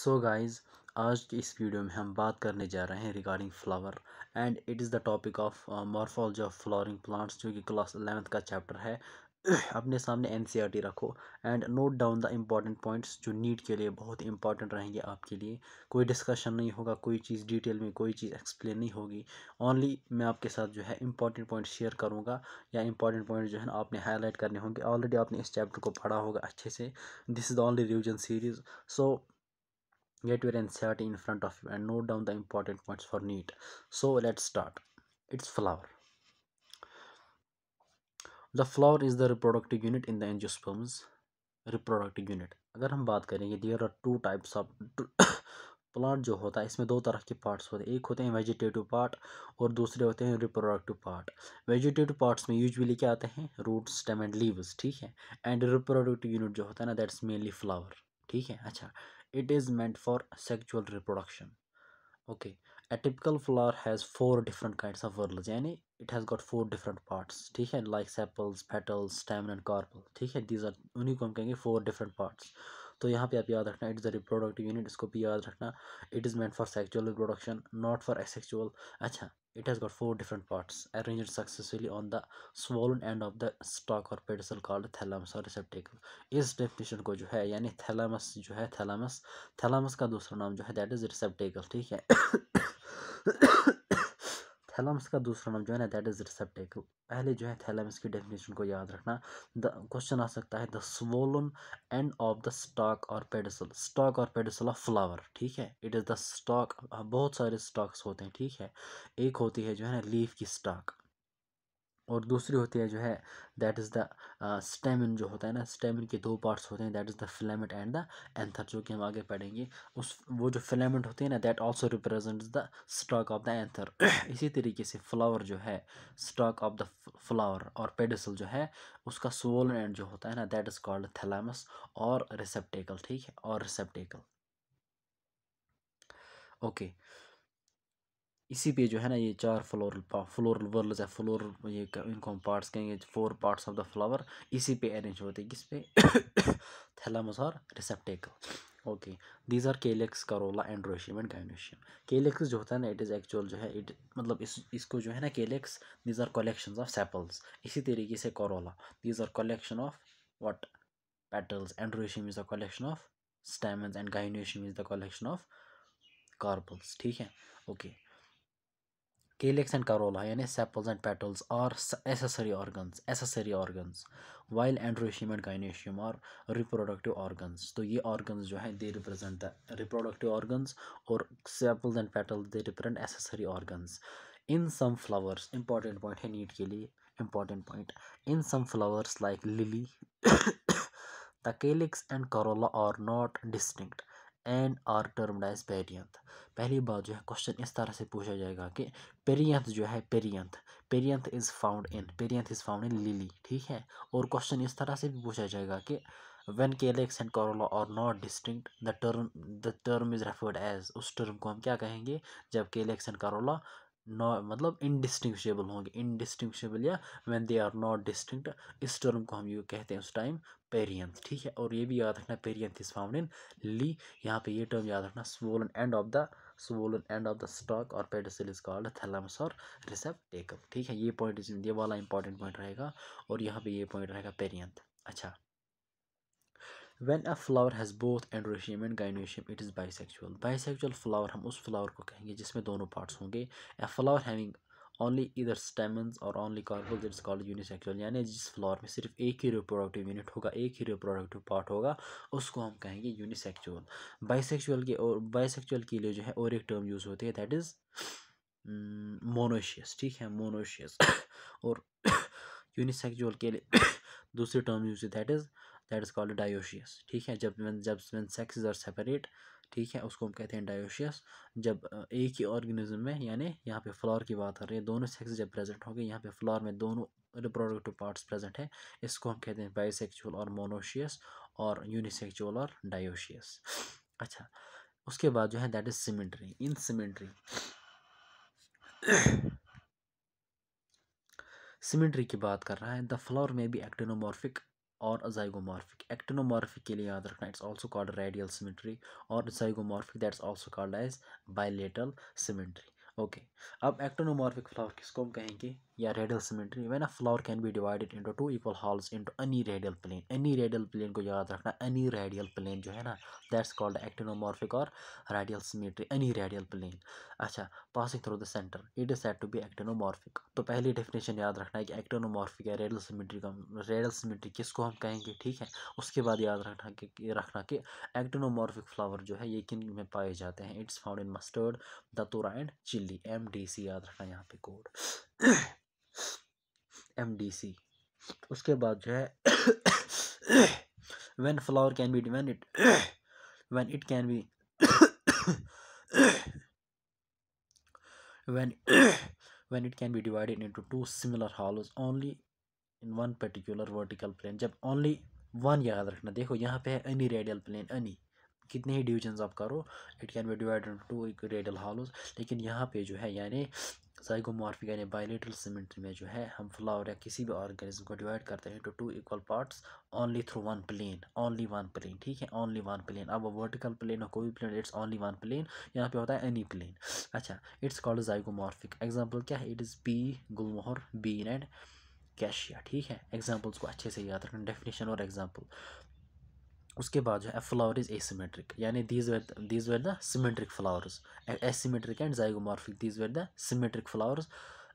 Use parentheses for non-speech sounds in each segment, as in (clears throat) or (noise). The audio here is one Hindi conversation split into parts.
सो गाइस आज की इस वीडियो में हम बात करने जा रहे हैं regarding flower and it is the topic of morphology of flowering plants जो कि क्लास एलेवंथ का चैप्टर है। (clears throat) अपने सामने एन e रखो and note down the important points जो नीट के लिए बहुत इंपॉर्टेंट रहेंगे आपके लिए। कोई डिस्कशन नहीं होगा, कोई चीज़ डिटेल में कोई चीज़ एक्सप्लेन नहीं होगी। ओनली मैं आपके साथ जो है इंपॉर्टेंट पॉइंट शेयर करूँगा या इंपॉर्टेंट पॉइंट जो है ना आपने हाईलाइट करने होंगे। ऑलरेडी आपने इस चैप्टर को पढ़ा होगा अच्छे से। This is the only revision series so get your NCERT in front of you and note down the important points for NEET. So let's start. It's flower. The flower is the reproductive unit in the angiosperms. Reproductive unit. अगर हम बात करेंगे there are two types of plant जो होता है इसमें दो तरह के पार्ट्स होते हैं एक होते हैं वेजिटेटिव पार्ट और दूसरे होते हैं रिप्रोडक्टिव पार्ट वेजिटेटिव पार्ट्स में यूजुअली क्या आते हैं रूट स्टेम एंड लीव्स ठीक है एंड रिप्रोडक्टिव यूनिट जो होता है ना दैट्स मेनली फ्लावर ठीक है अच्छा it is meant for sexual reproduction okay a typical flower has four different kinds of whorls yani it has got four different parts ठीक है like sepals petals stamen and carpel ठीक है these are उन्हीं को हम कहेंगे four different parts तो यहाँ पे आप याद रखना it is the reproductive unit इसको भी याद रखना it is meant for sexual reproduction not for asexual अच्छा it has got four different parts arranged successively on the swollen end of the stalk or pedicel called thalamus or receptacle इस definition को जो है यानी thalamus जो है thalamus thalamus का दूसरा नाम जो है that is receptacle ठीक है थैलम्स का दूसरा नाम जो है ना दैट इज़ रिसेप्टेकल पहले जो है थैलम्स की डेफिनेशन को याद रखना। द क्वेश्चन आ सकता है the swollen end of the stalk और पेडिसल स्टॉक और पेडिसल ऑफ़ फ्लावर ठीक है? इट इज़ द स्टॉक बहुत सारे स्टॉक्स होते हैं, ठीक है? एक होती है जो है ना लीफ की स्टॉक और दूसरी होती है जो है दैट इज़ द स्टेमिन जो होता है ना स्टेमिन के दो पार्ट्स होते हैं that is the filament and the anther जो कि हम आगे पढ़ेंगे। उस, वो जो फिलामेंट होती है ना that also represents the stalk of the anther इसी तरीके से फ्लावर जो है स्टॉक ऑफ़ द फ्लावर और पेडिसल जो है, उसका सोल एंड जो होता है ना दैट इज़ कॉल्ड थैलामस और रिसेप्टेकल ठीक है? और रिसेप्टेकल ओके okay. इसी पे जो है ना ये चार फ्लोरल फ्लोरल वर्ल्स है फ्लोर ये इनको हम पार्ट्स कहेंगे four parts of the flower इसी पे अरेंज होते हैं किस पे? (coughs) थैलामस और receptacle okay these are calyx corolla androecium and gynoecium calyx जो होता है ना इट इज़ एक्चुअल जो है इट मतलब इस, इसको जो है ना calyx these are collection of sepals इसी तरीके से corolla these are collection of what petals androecium is the collection of stamens and gynoecium is the collection of carpels ठीक है? Okay okay. Calyx and corolla yani sepals and petals are accessory organs accessory organs while androecium and gynoecium are reproductive organs तो ये organs जो हैं they represent the reproductive organs और sepals and petals they represent accessory organs in some flowers important point है नीट के लिए important point in some flowers like lily the calyx and corolla are not distinct and are termed as perianth पहली बात जो है क्वेश्चन इस तरह से पूछा जाएगा कि पेरियंथ जो है perianth perianth is found in perianth is found in lily ठीक है? और क्वेश्चन इस तरह से भी पूछा जाएगा कि when calyx and corolla are not distinct, the term the term is referred as, उस टर्म को हम क्या कहेंगे? जब calyx and corolla नॉ मतलब इनडिस्टिंग्विशेबल होंगे इनडिस्टिंग्विशेबल या when they are not distinct इस टर्म को हम यू कहते हैं उस टाइम पेरियंथ ठीक है? और ये भी याद रखना पेरियंथ इज़ फाउंड इन ली यहाँ पे ये टर्म याद रखना swollen end of the swollen end of the stalk और pedicel इज़ कॉल्ड थैलमस और receptacle ठीक है ये पॉइंट ये वाला इंपॉर्टेंट पॉइंट रहेगा और यहाँ पे ये पॉइंट रहेगा पेरियंथ अच्छा When a flower has both androecium and gynoecium, it is bisexual. Bisexual flower हम उस flower को कहेंगे जिसमें दोनों parts होंगे. A flower having only either stamens or only carpels it's called unisexual यानी जिस फ्लावर में सिर्फ़ एक ही रिप्रोडक्टिव यूनिट होगा, एक ही रिप्रोडक्टिव पार्ट होगा, उसको हम कहेंगे यूनिसेक्चुअल बाइसेक्चुअल के और बाइसेक्चुअल के लिए जो है और एक टर्म यूज़ होती है दैट इज़ मोनोशियस ठीक है मोनोशियस (coughs) और (coughs) यूनिसेक्चुअल के लिए (coughs) दूसरी term use that is that is called dioecious ठीक है, जब जब सेक्स आर सेपरेट ठीक है, उसको हम कहते हैं डायोशियस जब एक ही ऑर्गेनिज्म में, यानी यहाँ पे फ्लोर की बात कर रही है, दोनों सेक्स जब प्रेजेंट होंगे, यहाँ पे फ्लोर में दोनों रिप्रोडक्टिव पार्ट्स प्रेजेंट है, इसको हम कहते हैं बाइसेक्चुअल और मोनोशियस और यूनिसेक्चुअल और डायोशियस अच्छा उसके बाद जो है that is symmetry in symmetry symmetry की बात कर रहा है द फ्लोर में भी एक्टिनोमॉर्फिक और जाइगोमॉर्फिक एक्टिनोमॉर्फिक के लिए याद रखना it's also called radial symmetry और zygomorphic that's also called as bilateral symmetry okay अब एक्टोनोमार्फिक फ्लावर किसको हम कहेंगे? या radial symmetry when a flower can be divided into two equal halves into any radial plane any radial plane को याद रखना एनी रेडियल प्लेन जो है ना दैट्स कॉल्ड एक्टोनोमॉर्फिक और radial symmetry any radial plane अच्छा passing through the centre it is said to be actinomorphic तो पहली डेफिनेशन याद रखना है कि एक्टोनोमॉर्फिक या रेडियल सिमेट्री का रेडियल सिमेट्री किसको हम कहेंगे, ठीक है? उसके बाद याद रखना कि रखना कि एक्टोनोमॉर्फिक फ्लावर जो है, ये किन में पाए जाते हैं? It's found in mustard datura and chilli M D C याद रखना यहाँ पे कोड एम डी सी उसके बाद जो है one flower can be when it when it can be one when it can be divided into two similar half only in one particular vertical plane जब ओनली वन याद रखना, देखो यहाँ पे है एनी रेडियल प्लेन एनी कितने ही डिविजन्स आप करो it can be divided to radial half लेकिन यहाँ पे जो है, यानी साइकोमॉर्फिक यानी बायोलेटरल सिमेट्री में जो है, हम फ्लावर या किसी भी ऑर्गेनिज्म को डिवाइड करते हैं to two equal parts only through one plane only one plane ठीक है? ओनली वन प्लेन अब वर्टिकल प्लेन हो कोई भी plane it's only one plane यहाँ पे होता है एनी प्लेन अच्छा इट्स कॉल्ड जाइकोमॉर्फिक एग्ज़ाम्पल क्या है? It is pea gulmohar bean and cassia ठीक है? एग्जाम्पल्स को अच्छे से याद रखना डेफिनेशन और एग्ज़ाम्पल उसके बाद जो है फ्लावर इज़ एसिमेट्रिक यानी these were these were the symmetric flowers asymmetric and zygomorphic these were the symmetric flowers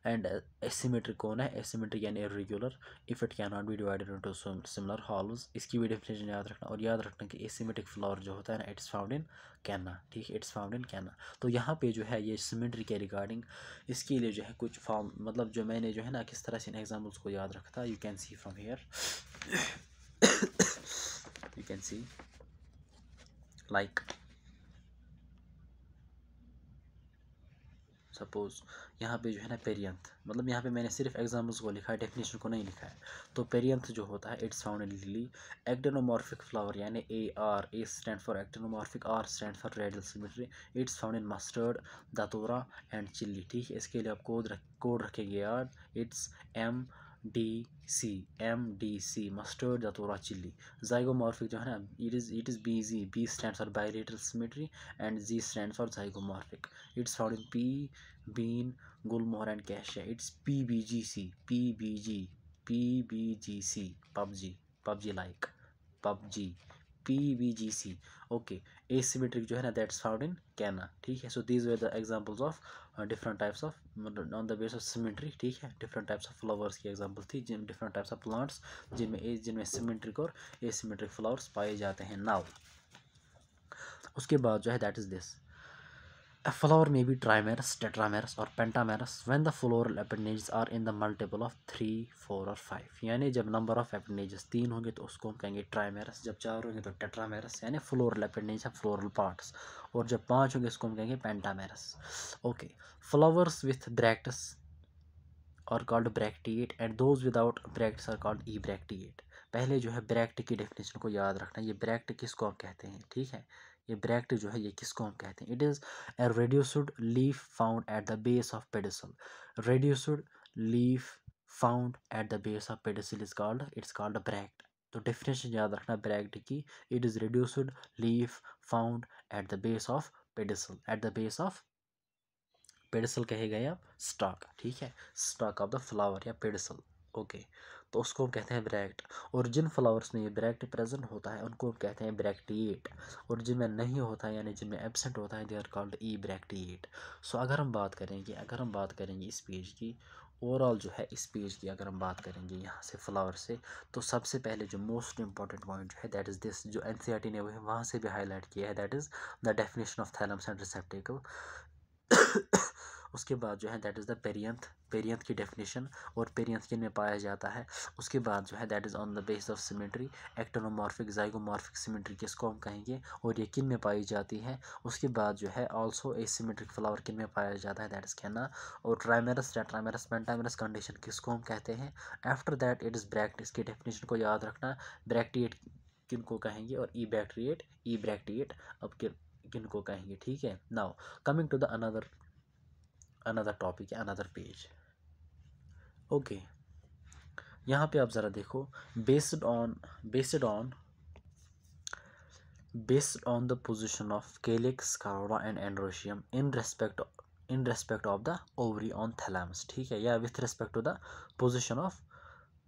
and asymmetric कौन है? एसिमेट्रिक यानी irregular if it can not be divided into similar halves इसकी भी डेफिनेशन याद रखना और याद रखना कि एसिमेट्रिक फ्लावर जो होता है ना इट्स फाउंड इन कैना ठीक है? इट्स फाउंड इन कैना तो यहाँ पे जो है, ये सिमेट्री के रिगार्डिंग इसके लिए जो है, कुछ फॉर्म मतलब जो मैंने जो है ना, किस तरह से इन एग्जाम्पल्स को याद रखा था you can see from here you can see. Like suppose यहाँ पे जो है ना पेरियंथ मतलब यहाँ पे मैंने सिर्फ़ एग्जाम्पल्स को लिखा है डेफिनेशन को नहीं लिखा है। तो पेरियंथ जो होता है it's found in lily actinomorphic flower यानी A R A stand for actinomorphic R stand for radial symmetry it's found in mustard datura and chilli ठीक है, इसके लिए आप कोड रख कोड रखेंगे यार it's M D C M D C mustard datura chilli zygomorphic जो है ना it is it is B G B stand for bilateral symmetry and G stand for zygomorphic it's found in pea bean gulmohar and cassia it's P B G C P B G P B G C PUBG PUBG like PUBG P B G C okay asymmetric जो है ना दैट्स फाउंड इन कैना ठीक है? So these were the examples of different types of on the base of symmetry ठीक है? डिफरेंट टाइप्स ऑफ़ फ्लावर्स की एग्ज़ाम्पल थी, जिन डिफरेंट टाइप्स ऑफ़ प्लांट्स जिनमें जिनमें सिमेट्रिक और ए सीमेट्रिक फ्लावर्स पाए जाते हैं नाउ उसके बाद जो है that is this A flower may be trimerous, tetramerous or pentamerous when the floral appendages are in the multiple of three, four और five. यानी जब number of appendages तीन होंगे तो उसको हम कहेंगे trimerous, जब चार होंगे तो tetramerous यानी floral appendage है floral parts और जब पाँच होंगे उसको हम कहेंगे pentamerous. Okay, flowers with bracts are called bracteate and those without bracts are called ebracteate. पहले जो है ब्रैक्ट की डेफिनेशन को याद रखना ये ब्रैक्ट किसको हम कहते हैं ठीक है ये ब्रैक्ट जो है, ये किसको हम कहते हैं? It is a reduced leaf found at the base of pedicel reduced leaf found at the base of pedicel is called it's called bract तो डेफिनेशन याद रखना ब्रैक्ट की it is reduced leaf found at the base of pedicel at the base of pedicel कहे गए आप स्टॉक ठीक है? स्टॉक ऑफ़ द फ्लावर या पेडिसल ओके okay. तो उसको हम कहते हैं ब्रैक्ट और जिन फ्लावर्स में ये ब्रैक्ट प्रेजेंट होता है, उनको हम कहते हैं ब्रैक्टिएट और जिनमें नहीं होता है, यानी जिनमें एबसेंट होता है they are called ebracteate so अगर हम बात करेंगे अगर हम बात करेंगे इस पेज की ओवरऑल जो है इस पेज की अगर हम बात करेंगे यहाँ से फ्लावर से तो सबसे पहले जो मोस्ट इंपॉर्टेंट पॉइंट जो है दैट इज़ दिस जो एन e ने वहाँ से भी हाईलाइट किया है that is the definition of thalamus and receptacle उसके बाद जो है that is the perianth perianth की डेफिनेशन और पेरियंथ किन में पाया जाता है? उसके बाद जो है that is on the base of symmetry actinomorphic zygomorphic symmetry किसको हम कहेंगे? और ये किन में पाई जाती है? उसके बाद जो है ऑल्सो ए सिमेट्रिक फ्लावर किन में पाया जाता है? दैट इज़ कहना और ट्राइमेरस टेट्रामेरस पेंटामेरस कंडीशन किसको हम कहते हैं? After that it is bract इसकी डेफिनेशन को याद रखना। ब्रैक्टिएट किन को कहेंगे और ई बैक्ट्रिएट ई ब्रैक्टिएट अब किन किन को कहेंगे, ठीक है? Now coming to the another another topic another page okay यहाँ पे आप ज़रा देखो based on based on based on the position of calyx corolla and androecium in respect in respect of the ovary on thalamus ठीक है? या with respect to the position of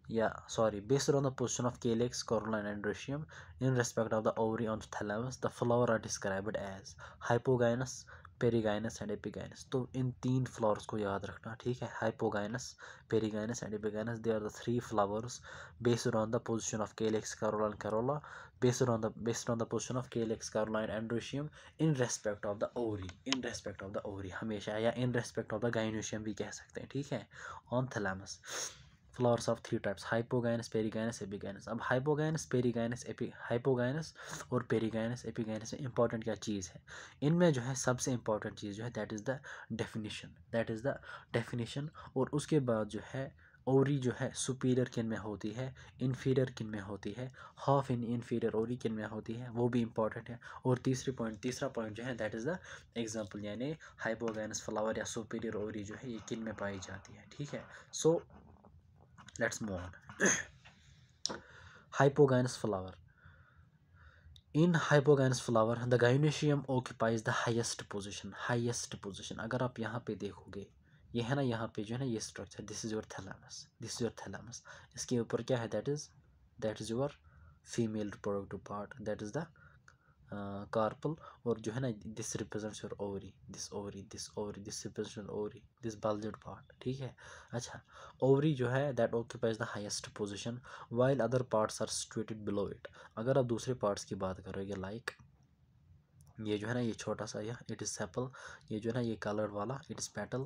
या sorry based on the position of calyx corolla and androecium in respect of the ovary on thalamus the flower are describe as hypogynous perigynous and epigynous. तो इन तीन फ्लावर्स को याद रखना, ठीक है? Hypogynous, perigynous and epigynous they are the three flowers based on the position of calyx corolla and corolla based on the based on the position of calyx corolla and androecium in respect of the ovary in respect of the ovary हमेशा, या in respect of the gynoecium भी कह सकते हैं, ठीक है? On thalamus flowers of three types hypogynous perigynous epigynous अब हाइपोगाइनस पेरीगाइनस एपी हाइपोगाइनस और पेरीगाइनस एपिगाइनस में इंपॉर्टेंट क्या चीज़ है? इनमें जो है सबसे इंपॉर्टेंट चीज़ जो है that is the definition that is the definition और उसके बाद जो है, ओरी जो है सुपीरियर किन में होती है? इन्फीरियर किन में होती है? हाफ़ इन इन्फीरियर ओरी किन में होती है? वो भी इंपॉर्टेंट है। और तीसरी पॉइंट तीसरा पॉइंट जो है दैट इज़ द एग्जांपल यानी हाइपोगैनस फ्लावर या सुपीरियर ओरी जो है, ये किन में पाई जाती है? ठीक है? So let's move on hypogynous flower in hypogynous flower the gynoecium occupies the highest position highest position अगर आप यहाँ पे देखोगे, ये है ना यहाँ पे जो है ना ये structure this is your thalamus this is your thalamus इसके ऊपर क्या है that is that is your female reproductive part that is the carpel और जो है ना this represents your ovary this ovary this ovary this represent ovary this bulged part ठीक है? अच्छा ओवरी जो है that occupies the highest position while other parts are situated below it अगर आप दूसरे पार्ट्स की बात करोगे लाइक ये जो है ना, ये छोटा सा यह इट इज़ सेपल ये जो है ना, ये कलर वाला it is petal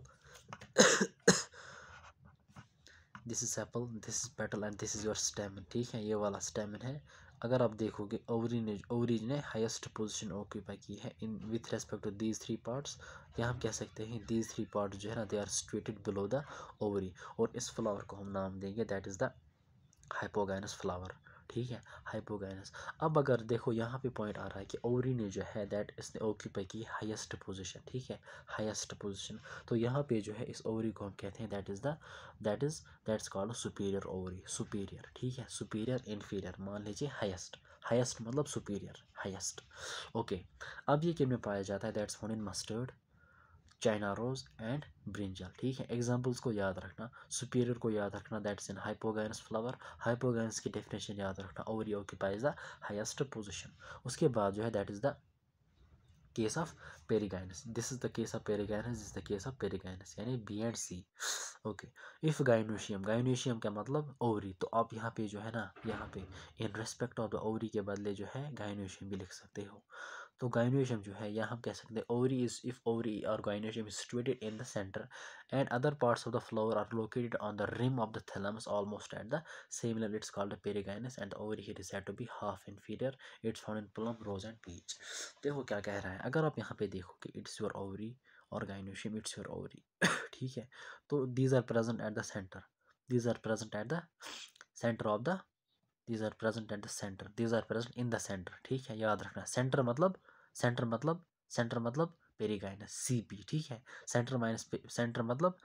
this is apple this is petal and this is your stamen ठीक है? ये वाला स्टेमिन है अगर आप देखोगे, ओवरी ने ओवरी ने हाईएस्ट पोजीशन ऑक्यूपाई की है in with respect to these three parts या हम कह सकते हैं दीज थ्री पार्ट जो है ना they are situated below the ovary और इस फ्लावर को हम नाम देंगे that is the hypogynous flower ठीक है हाइपोगाइनस अब अगर देखो यहाँ पे पॉइंट आ रहा है कि ओवरी ने जो है दैट इसने ऑक्यूपाई की हाईएस्ट पोजीशन ठीक है? हाईएस्ट पोजीशन तो यहाँ पे जो है इस ओवरी को हम कहते हैं that is the that is that's called superior ovary superior ठीक है? सुपीरियर इन्फीरियर मान लीजिए हाइस्ट हाइस्ट मतलब सुपीरियर हाइस्ट ओके अब ये किन में पाया जाता है? That's found in mustard China rose and brinjal, ठीक है? एग्जाम्पल्स को याद रखना। सुपीरियर को याद रखना that's in hypogynous flower hypogynous की डेफिनेशन याद रखना ओवर ये ऑक्यूपाइज द हाइस्ट पोजिशन उसके बाद जो है that is the case of perigynous this is the case of perigynous this the case of perigynous यानी B and C okay if gynoecium gynoecium का मतलब? ओवरी तो आप यहाँ पे जो है ना, यहाँ पे in respect of the ovary के बदले जो है गाइनोशियम भी लिख सकते हो। तो गाइनोशियम जो है, यहाँ हम कह सकते हैं ओवरी इज़ इफ़ ओवरी और gynoecium is situated in the centre and other parts of the flower are located on the rim of the thalamus almost at the same level it's called perigynous and ovary it is to be half inferior. It's found in plum rose and peach देखो क्या कह रहा है। अगर आप यहाँ पे देखोगे इट्स योर ओवरी और गाइनोशियम इट्स योर ओवरी ठीक है? तो these are present at the centre these are present at the centre of the these are present at the centre these are present in the centre ठीक है? याद रखना। सेंटर मतलब सेंटर मतलब सेंटर मतलब पेरीगाइनस सी पी ठीक है? सेंटर माइनस सेंटर मतलब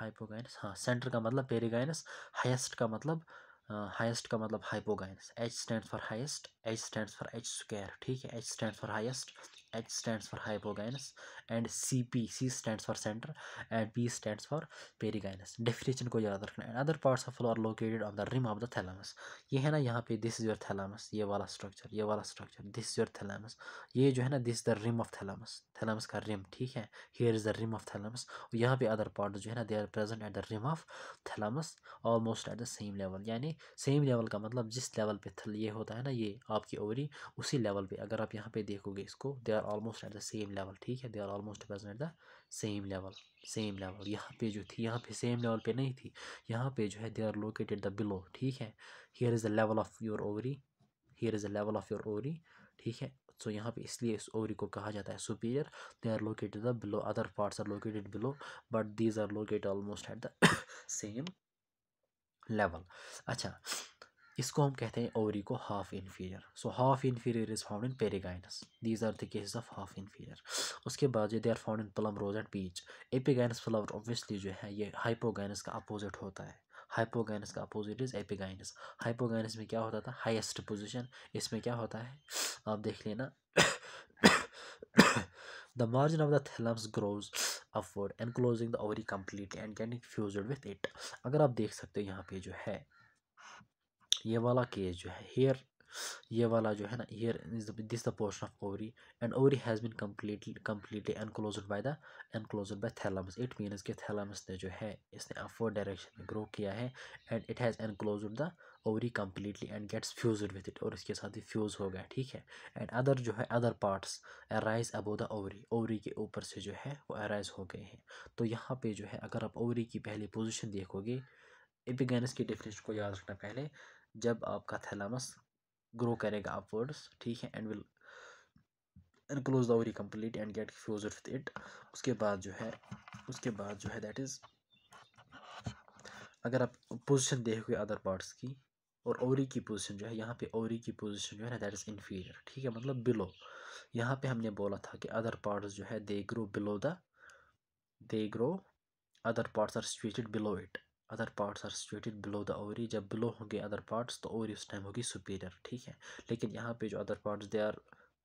हाइपोगाइनस हाँ सेंटर का मतलब पेरीगाइनस हाइस्ट का मतलब हाइस्ट का मतलब hypogynous H stand for highest H stand for H square ठीक है? H stand for highest H stand for hypogynous and C P C stand for centre and P stand for perigynous definition को याद रखना and other parts of flower located on the rim of the thalamus ये है ना यहाँ पे दिस इज़ योर थैलामस ये वाला स्ट्रक्चर ये वाला structure this is your thalamus ये जो है ना this the rim of thalamus thalamus का रिम ठीक है? Here is the rim of thalamus और यहाँ पे अदर पार्ट जो है ना they are present at the rim of thalamus almost at the same level यानी सेम लेवल का मतलब जिस लेवल पे ये होता है ना, ये आपकी ओवरी उसी लेवल पे। अगर आप यहाँ पे देखोगे इसको they are almost at the same level ठीक है? They are almost present at the same level same level यहाँ पे जो थी यहाँ पे सेम लेवल पे नहीं थी यहाँ पे जो है they are located the below ठीक है? Here is the level of your ovary here is the level of your ovary ठीक है? सो so, यहाँ पे इसलिए इस ओवरी को कहा जाता है superior they are located the below other parts are located below but these are located almost at the same level अच्छा इसको हम कहते हैं ओवरी को half inferior so half inferior is found in perigynous these are the cases of half inferior उसके बाद जो they are found in plum rose and peach epigynous flower obviously जो है, ये हाइपोगाइनस का अपोजिट होता है. हाइपोगाइनस का अपोजिट इज़ एपिगाइनस हाइपोगाइनस में क्या होता था? हाईएस्ट पोजीशन इसमें क्या होता है? आप देख लेना। The margin of the thalamus grows upward enclosing the ovary completely and getting fused with it अगर आप देख सकते हो यहाँ पे जो है ये वाला केस जो है हेयर ये वाला जो है ना here is this the portion of ovary and ovary has been completely completely enclosed by the enclosed by thalamus it means कि थैलमस ने जो है, इसने अपवर्ड डायरेक्शन में ग्रो किया है and it has enclosed the ovary completely and gets fused with it और इसके साथ ही फ्यूज़ हो गया, ठीक है? एंड अदर जो है other parts arise above the ovary ovary के ऊपर से जो है, वो अराइज हो गए हैं। तो यहाँ पे जो है, अगर आप ओवरी की पहली पोजिशन देखोगे एपिगैनस की डेफिनेशन को याद रखना पहले जब आपका थैलामस ग्रो करेगा अपवर्ड्स ठीक है and will enclose the ovary complete and get fuse with it उसके बाद जो है, उसके बाद जो है दैट इज़ अगर आप पोजीशन देखोगे अदर पार्ट्स की, और ओवरी की पोजीशन जो है, यहाँ पे ओवरी की पोजीशन जो है ना दैट इज़ इन्फीरियर ठीक है मतलब बिलो यहाँ पे हमने बोला था कि अदर पार्ट्स जो है they grow below the they grow other parts are situated below it other parts are situated below the ovary जब बिलो होंगे अदर पार्ट्स तो ओवरी उस टाइम होगी सुपीरियर ठीक है? लेकिन यहाँ पे जो other parts they are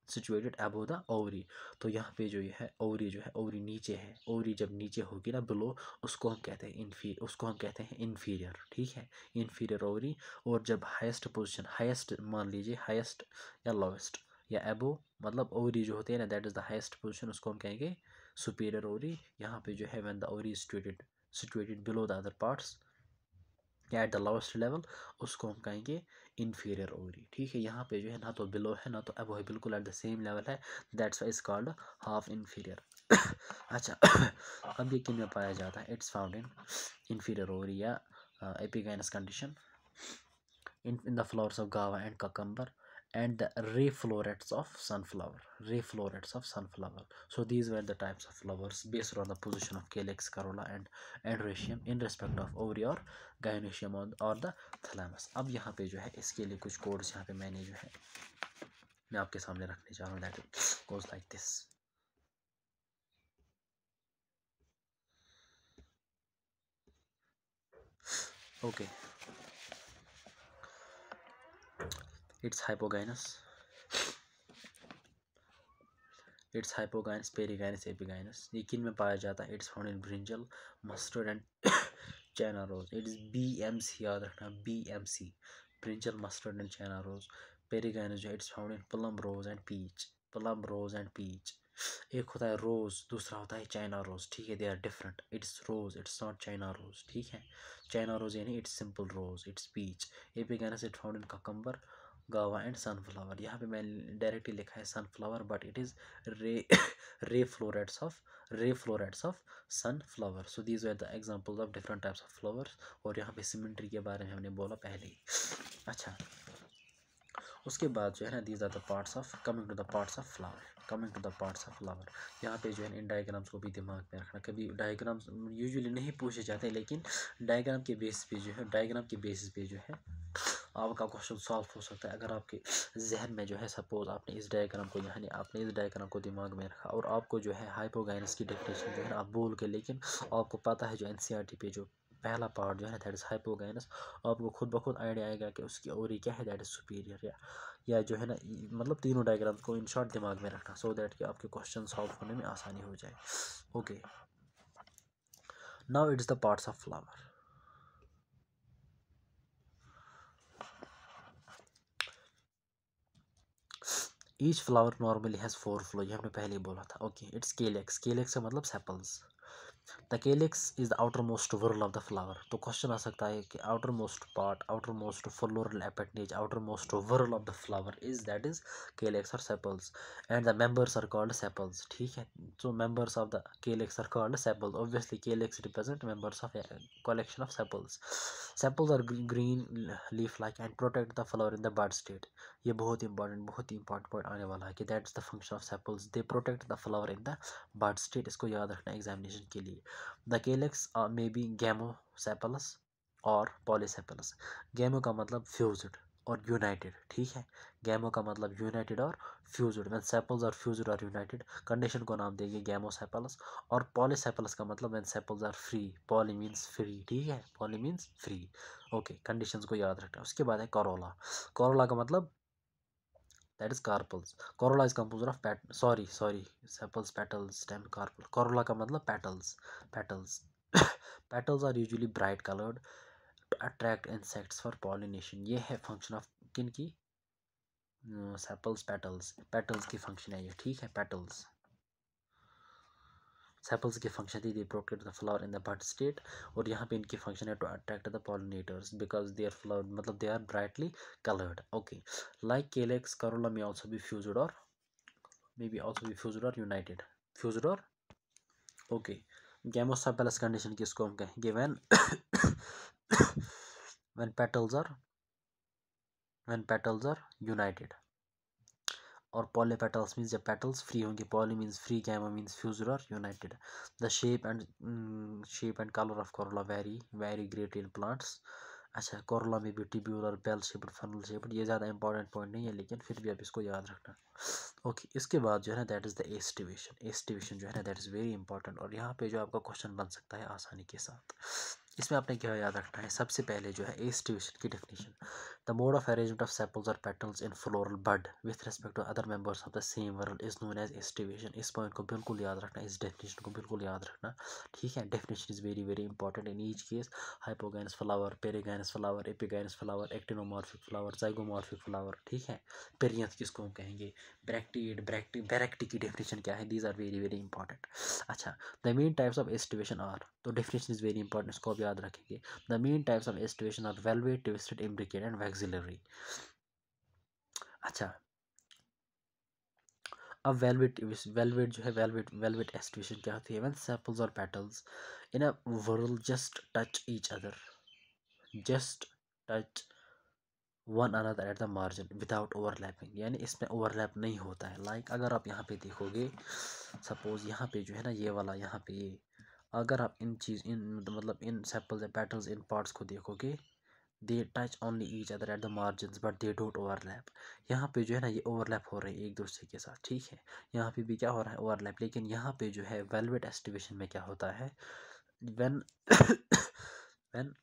situated above the ovary तो यहाँ पे जो ये है ओवरी जो है ओवरी नीचे है. ओवरी जब नीचे होगी ना बिलो उसको हम कहते हैं इनफी उसको हम कहते हैं इन्फीरियर ठीक है? इन्फीरियर ओवरी और जब हाइस्ट पोजिशन हाइस्ट मान लीजिए हाइस्ट या लोवेस्ट या एबो मतलब ओवरी जो होती है ना that is the highest position उसको हम कहेंगे सुपीरियर ओवरी यहाँ पे जो है when the ovary is situated situated below the other parts या एट द लोवेस्ट लेवल उसको हम कहेंगे इन्फीरियर ओवरी ठीक है, यहाँ पे जो है ना तो बिलो है, ना तो अब है बिल्कुल एट द सेम लेवल है. That's why is called half inferior अच्छा (coughs) अब ये किन में पाया जाता? है it's found in inferior ovary या epigynous condition in in the flowers of guava and cucumber and the ray florets of sunflower ray florets of sunflower so these were the types of flowers based on the position of calyx corolla and androecium in respect of ovary or gynoecium or the thalamus अब यहाँ पे जो है इसके लिए कुछ कोड्स यहाँ पे मैंने जो है मैं आपके सामने रखने जा रहा हूँ that goes like this okay it's hypogynous it's hypogynous perigynous epigynous ये किन में पाया जाता है? It's found in brinjal mustard and China rose it is B M C याद रखना B M C brinjal mustard and China rose perigynous जो it's found in plum rose and peach plum rose and peach एक होता है रोज़ दूसरा होता है चाइना रोज़ ठीक है they are different it's rose it's not China rose ठीक है? चाइना रोज़ यानी it's simple rose it's peach epigynous it found in cucumber guava and sunflower. यहाँ पे मैंने डायरेक्टली लिखा है sunflower but it is ray (coughs) ray florets of ray florets of sunflower. So these are the examples of different types of flowers और यहाँ पे सिमेंट्री के बारे में हमने बोला पहले ही। अच्छा। उसके बाद जो है ना these are the parts of coming to the parts of flower coming to the parts of flower यहाँ पे जो है इन डायग्राम्स को भी दिमाग में रखना। कभी डायग्राम्स यूजुअली नहीं पूछे जाते, लेकिन डायग्राम के बेसिस पे जो है डायग्राम के बेसिस पे जो है आपका क्वेश्चन सॉल्व हो सकता है। अगर आपके जहन में जो है सपोज़ आपने इस डायग्राम को यानी आपने इस डायग्राम को दिमाग में रखा और आपको जो है हाइपोगाइनस की डेफिनेशन जो है आप बोल के लेकिन आपको पता है जो एन पे जो पहला पार्ट जो है दैट इज़ हाइपोगाइनस आपको खुद ब खुद आइडिया आएगा कि उसकी ओवरी क्या है दैट इज़ सुपीरियर या या जो है ना मतलब तीनों डायग्राम को इन शॉर्ट दिमाग में रखना सो दैट कि आपके क्वेश्चन सॉल्व होने में आसानी हो जाए। Okay now it's the parts of flower each flower normally has four floral ये हमने पहले ही बोला था। ओके इट्स केलेक्स केलेक्स का मतलब sepals the calyx is the outermost whorl of the flower तो क्वेश्चन आ सकता है कि outermost part outermost floral appendage outermost whorl of the flower is that is calyx और sepals and the members are called sepals ठीक है? So members of the calyx are called sepals obviously calyx represent members of collection of sepals. Sepals are green leaf like and protect the flower in the bud state. ये बहुत इंपॉर्टेंट बहुत ही इंपॉर्टेंट पॉइंट आने वाला है कि that is the function of sepals they protect the flower in the bud state इसको याद रखना एग्जामिनेशन के लिए. The calyx may be gamosepalous और पॉलीसेपलस गैमो का मतलब फ्यूज्ड और यूनाइटेड ठीक है? गैमो का मतलब यूनाइटेड और फ्यूजड वैन सेपल्स और फ्यूजड और यूनाइटेड कंडीशन को नाम देंगे गैमोसेपल्स और पॉलीसेपल्स का मतलब when sepals are free poly means free ठीक है? Poly means free okay condition को याद रखना उसके बाद है करोला करोला का मतलब that is carpels corolla is composed of pat sorry sorry sepals petals stem carpel corolla ka matlab petals petals petals are usually bright colored to attract insects for pollination ये है function of किन की sepals petals petals की function है ये ठीक है पेटल्स सेपल्स की फ़ंक्शन थी they protect the flower in the bud state और यहाँ पे इनकी फ़ंक्शन है to attract the pollinators because they are flower मतलब they are brightly coloured okay like calyx corolla में ऑल्सो बी फ्यूजड और may be also be fused और यूनाइटेड फ्यूजड और ओके गैमोसेपेलस कंडीशन किसको हम कहेंगे when petals are when petals are united और पॉली पेटल्स मीन्स जब पेटल्स फ्री होंगे poly means free gamo means fused और united the shape and shape and colour of corolla very very great in plants अच्छा कोरोला में भी tubular bell shaped funnel shaped ये ज़्यादा इंपॉर्टेंट पॉइंट नहीं है, लेकिन फिर भी आप इसको याद रखना। ओके इसके बाद जो है ना that is the aestivation aestivation जो है ना दैट इज़ वेरी इंपॉर्टेंट और यहाँ पे जो आपका क्वेश्चन बन सकता है आसानी के साथ। इसमें आपने क्या याद रखना है? सबसे पहले जो है एस एस्टिवेशन की definition the mode of arrangement of sepals और petals in floral bud with respect to other members of the same whorl is known as S aestivation इस पॉइंट को बिल्कुल याद रखना, इस डेफिनेशन को बिल्कुल याद रखना, ठीक है? Definition is very very important in each case hypogynous flower perigynous flower epigynous flower actinomorphic flower zygomorphic flower ठीक है? पेरियंथ किसको हम कहेंगे? ब्रैक्टीड ब्रैक्टी बैरेक्टी की डेफिनेशन क्या है? These are very very important अच्छा the main types of aestivation are तो डेफिनेशन इज़ वेरी इंपॉर्टेंट इसको याद रखेंगे। The main types of aestivation are valvate twisted imbricate and vexillary अच्छा। अब वेलवेट वेलवेट जो है वेलवेट वेलवेट एस्टिवेशन क्या होती है? व्हेन सेपल्स और petals in a whorl just touch each other just touch one another at the margin without overlapping यानी इसमें ओवरलैप नहीं होता है। लाइक like, अगर आप यहाँ पे देखोगे सपोज़ यहाँ पे जो है ना ये वाला यहाँ पे ये अगर आप इन चीज़, इन मतलब इन सेपल्स या पैटर्न्स इन पार्ट्स को देखोगे they touch only each other at the margin but they don't overlap यहाँ पे जो है ना, ये ओवरलैप हो रहे हैं एक दूसरे के साथ, ठीक है? यहाँ पे भी क्या हो रहा है ओवरलैप लेकिन यहाँ पे जो है वेलवेट एस्टिवेशन में क्या होता है, when (coughs) when